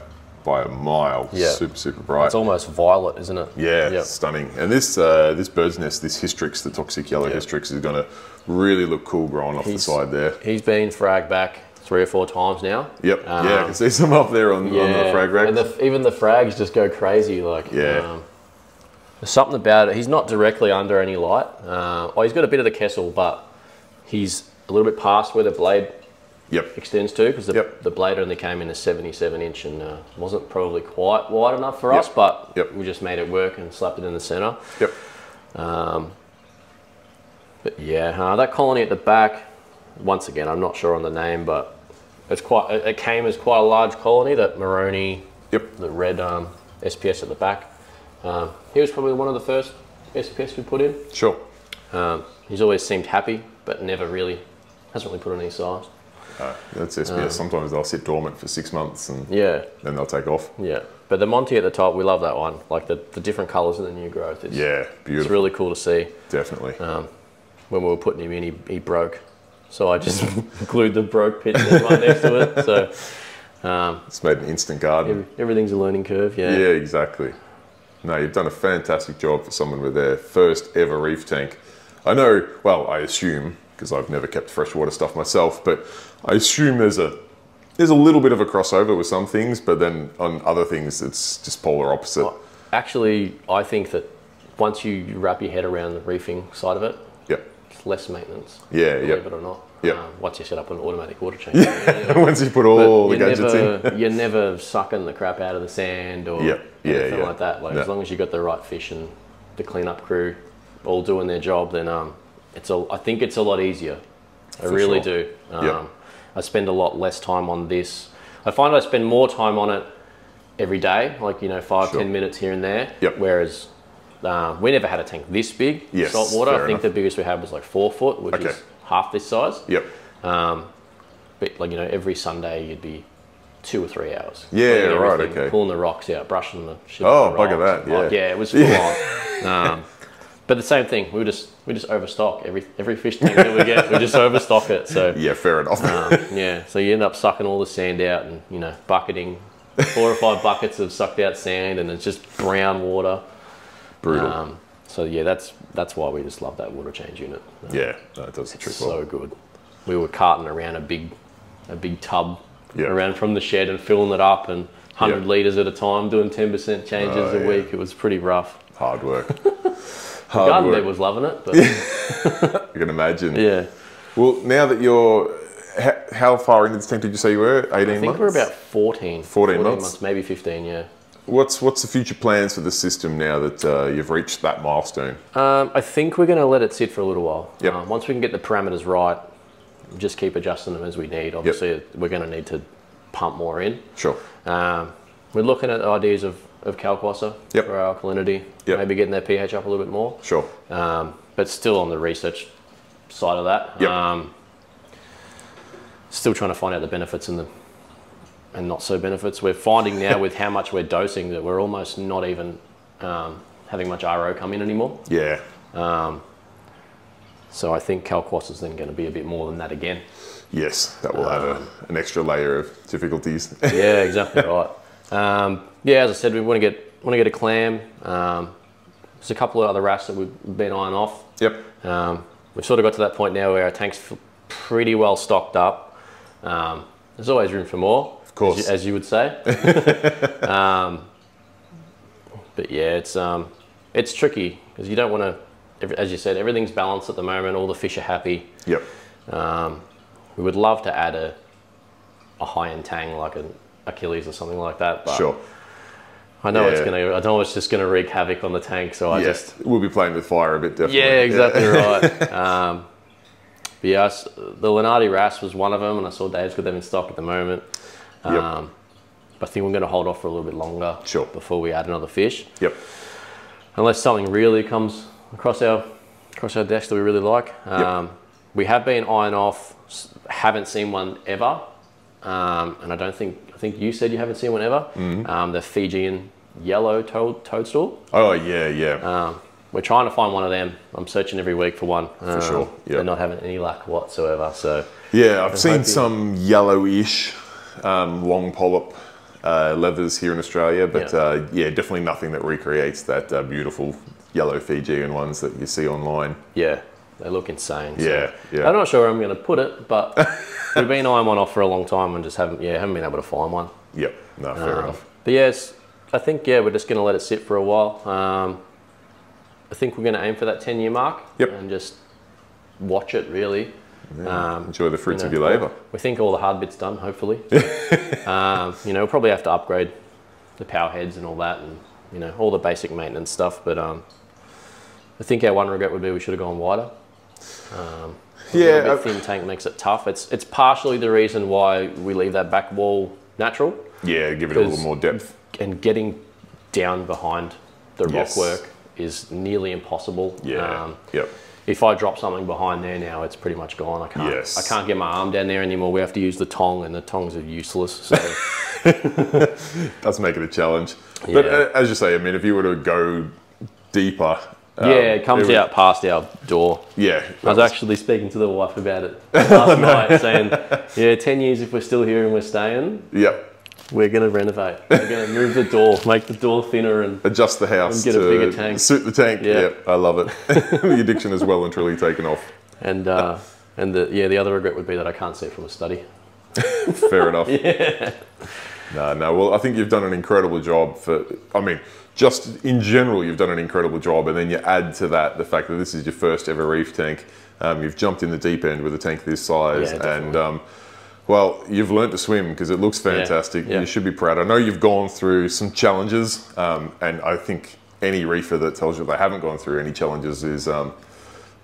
by a mile. Yeah. Super, super bright. it's almost violet, isn't it? yeah, Yep. stunning. And this uh, this bird's nest, this Hystrix, the toxic yellow Yeah. Hystrix, is going to really look cool growing off He's- the side there. He's been fragged back three or four times now. Yep, yeah, I Um, can see some up there on, on the frag rack. and the, even the frags just go crazy. Like, Yeah. um, there's something about it. He's not directly under any light. Uh, oh, he's got a bit of the Kessil, but he's a little bit past where the blade yep, extends to because the, Yep. the blade only came in a 77 inch and uh, wasn't probably quite wide enough for Yep. us, but Yep. we just made it work and slapped it in the center. yep. But yeah, uh, that colony at the back, once again, I'm not sure on the name, but it's quite. It, it came as quite a large colony. That Moroni, Yep. the red um, SPS at the back. Um, he was probably one of the first SPS we put in. Sure. Um, he's always seemed happy, but never really hasn't really put on any size. Uh, that's SPS. Sometimes they'll sit dormant for six months and Yeah, then they'll take off. yeah. But the Monty at the top, we love that one. Like the, the different colours in the new growth. It's, Yeah, beautiful. it's really cool to see. Definitely. Um, when we were putting him in, he, he broke. So I just glued the broke pit right next to it. So um, it's made an instant garden. every, everything's a learning curve. Yeah. Yeah, exactly. No, you've done a fantastic job for someone with their first ever reef tank. I know, well, I assume, because I've never kept freshwater stuff myself, but I assume there's a there's a little bit of a crossover with some things, but then on other things it's just polar opposite. Actually, I think that once you wrap your head around the reefing side of it, Yep. it's less maintenance. Yeah, believe yep. it or not. Yep. Um, once you set up an automatic water change. Yeah, Once you put all the gadgets never, in. you're never sucking the crap out of the sand or Yep. Yeah, anything yeah. like that. Like Yeah. as long as you got the right fish and the cleanup crew all doing their job, then um, it's a. I think it's a lot easier. I For really sure. do. Um, Yep. I spend a lot less time on this. I find I spend more time on it every day, like you know, five Sure. ten minutes here and there. Yep. Whereas uh, we never had a tank this big, Yes, salt water. I think enough. the biggest we had was like four foot, which Okay. is half this size. Yep. Um, but like you know, every Sunday you'd be two or three hours. Yeah, right, okay. Pulling the rocks out, brushing the shit. Oh, the bugger that, yeah. Like, yeah, it was full on. Um, but the same thing, we just we just overstock every every fish tank that we get. We just overstock it. So Yeah, fair enough. um, yeah, so you end up sucking all the sand out and you know bucketing four or five buckets of sucked out sand and it's just brown water. Brutal. Um, so yeah, that's that's why we just love that water change unit. yeah, no, does the trick well. so good. We were carting around a big, a big tub Yeah. around from the shed and filling it up and 100 Yeah. litres at a time, doing 10% changes Oh, a yeah. week. It was pretty rough. Hard work. The Hard garden work. was loving it, but I can imagine. yeah. Well, now that you're, how, how far into this tank did you say you were? 18 months? I think months? we're about 14. 14 months? maybe 15, yeah. What's what's the future plans for the system now that uh, you've reached that milestone? Um, I think we're going to let it sit for a little while. Yep. Um, once we can get the parameters right, just keep adjusting them as we need. Obviously, we're going to need to pump more in. Sure. Um, we're looking at ideas of, of Kalkwasser Yep. for our alkalinity, Yep. maybe getting their pH up a little bit more. Sure. um, but still on the research side of that. Yep. Um, still trying to find out the benefits and the and not so benefits. We're finding now with how much we're dosing that we're almost not even um, having much RO come in anymore. Yeah. So I think Calquas is then going to be a bit more than that again. Yes, that will add a, an extra layer of difficulties. Yeah, exactly right. Um, yeah, as I said, we want to get want to get a clam. Um, there's a couple of other wrasse that we've been eyeing off. yep. Um, we've sort of got to that point now where our tank's pretty well stocked up. Um, there's always room for more, of course. as you, as you would say. um, but yeah, it's um, it's tricky because you don't want to, as you said, everything's balanced at the moment. All the fish are happy. Yep. Um, we would love to add a a high end tang like an Achilles or something like that, but Sure. I know it's gonna. I know it's just gonna wreak havoc on the tank. So I yeah. just we'll be playing with fire a bit, definitely. yeah, exactly right. Um, but yeah, the Lenardi wrasse was one of them, and I saw Dave's got them in stock at the moment. Yep. Um, but I think we're going to hold off for a little bit longer Sure. before we add another fish, Yep. unless something really comes across our across our desk that we really like. Um, We have been eyeing off, haven't seen one ever, um, and I don't think I think you said you haven't seen one ever. Mm-hmm. Um, the Fijian yellow toad, toadstool. Oh yeah, yeah. Um, we're trying to find one of them. I'm searching every week for one. For sure, yeah. They're not having any luck whatsoever. So yeah, I've seen some yellowish um, long polyp uh, leathers here in Australia, but Yeah. uh, yeah, definitely nothing that recreates that uh, beautiful yellow Fijian ones that you see online. yeah, they look insane. So Yeah, yeah. I'm not sure where I'm going to put it, but we've been eyeing one off for a long time and just haven't yeah haven't been able to find one. Yep. No, fair Um, enough. But yes, I think yeah we're just going to let it sit for a while. Um, I think we're going to aim for that 10 year mark Yep. and just watch it really. Um, Enjoy the fruits you of your labour. We think all the hard bits done, hopefully. um, you know, we'll probably have to upgrade the power heads and all that, and you know, all the basic maintenance stuff. But um, I think our one regret would be we should have gone wider. Um, Yeah, thin tank makes it tough. It's it's partially the reason why we leave that back wall natural Yeah, give it a little more depth. and getting down behind the Yes. rock work is nearly impossible. Yeah. Um, yep. if I drop something behind there now, it's pretty much gone. I can't. Yes. I can't get my arm down there anymore. We have to use the tong, and the tongs are useless. So Does make it a challenge. But Yeah. uh, as you say, I mean, if you were to go deeper, um, yeah, it comes would- out past our door. Yeah, I was actually speaking to the wife about it last night, saying, "Yeah, ten years if we're still here and we're staying, Yep. we're going to renovate. We're going to move the door, make the door thinner, and Adjust the house And get a to bigger tank. suit the tank. Yeah. Yep, I love it. the addiction is well and truly taken off. and uh, and the yeah, the other regret would be that I can't see it from a study. Fair enough. Yeah. No, no. Well, I think you've done an incredible job for. I mean, just in general, you've done an incredible job, and then you add to that the fact that this is your first ever reef tank. Um, you've jumped in the deep end with a tank this size, Yeah, and um, well, you've learnt to swim because it looks fantastic. yeah. You should be proud. I know you've gone through some challenges, um, and I think any reefer that tells you they haven't gone through any challenges is.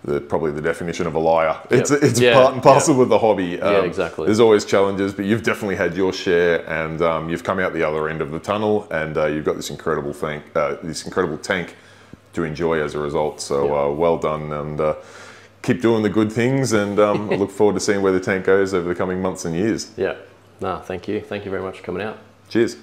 The, probably the definition of a liar. It's it's Yeah, part and parcel yeah. with the hobby. Um, exactly. There's always challenges, but you've definitely had your share, and um, you've come out the other end of the tunnel, and uh, you've got this incredible thing, uh, this incredible tank to enjoy as a result. So uh, well done, and uh, keep doing the good things, and um, I look forward to seeing where the tank goes over the coming months and years. Yeah. No, thank you. Thank you very much for coming out. Cheers.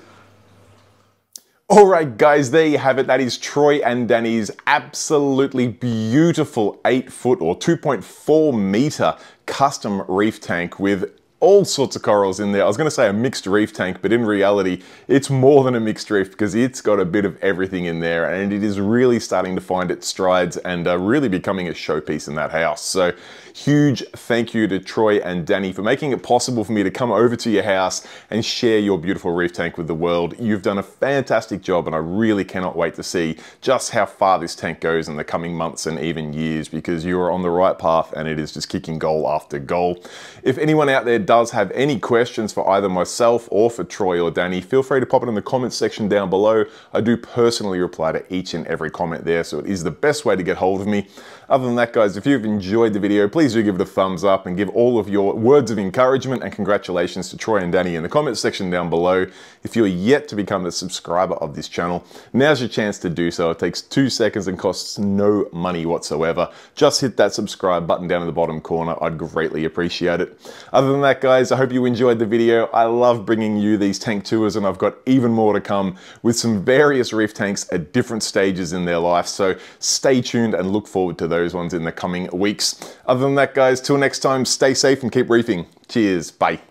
All right, guys, there you have it. That is Troy and Danni's absolutely beautiful 8 foot or 2.4 meter custom reef tank with all sorts of corals in there. I was going to say a mixed reef tank, but in reality, it's more than a mixed reef because it's got a bit of everything in there and it is really starting to find its strides and uh, really becoming a showpiece in that house. So, huge thank you to Troy and Danni for making it possible for me to come over to your house and share your beautiful reef tank with the world. You've done a fantastic job and I really cannot wait to see just how far this tank goes in the coming months and even years because you are on the right path and it is just kicking goal after goal. If anyone out there does have any questions for either myself or for Troy or Danni, feel free to pop it in the comments section down below. I do personally reply to each and every comment there, so it is the best way to get hold of me. Other than that, guys, if you've enjoyed the video, please do give it a thumbs up and give all of your words of encouragement and congratulations to Troy and Danni in the comments section down below. If you're yet to become a subscriber of this channel, now's your chance to do so. It takes two seconds and costs no money whatsoever. Just hit that subscribe button down in the bottom corner. I'd greatly appreciate it. Other than that, guys, I hope you enjoyed the video. I love bringing you these tank tours and I've got even more to come with some various reef tanks at different stages in their life. So stay tuned and look forward to those ones in the coming weeks. Other than that, guys, till next time, stay safe and keep reefing. Cheers. Bye.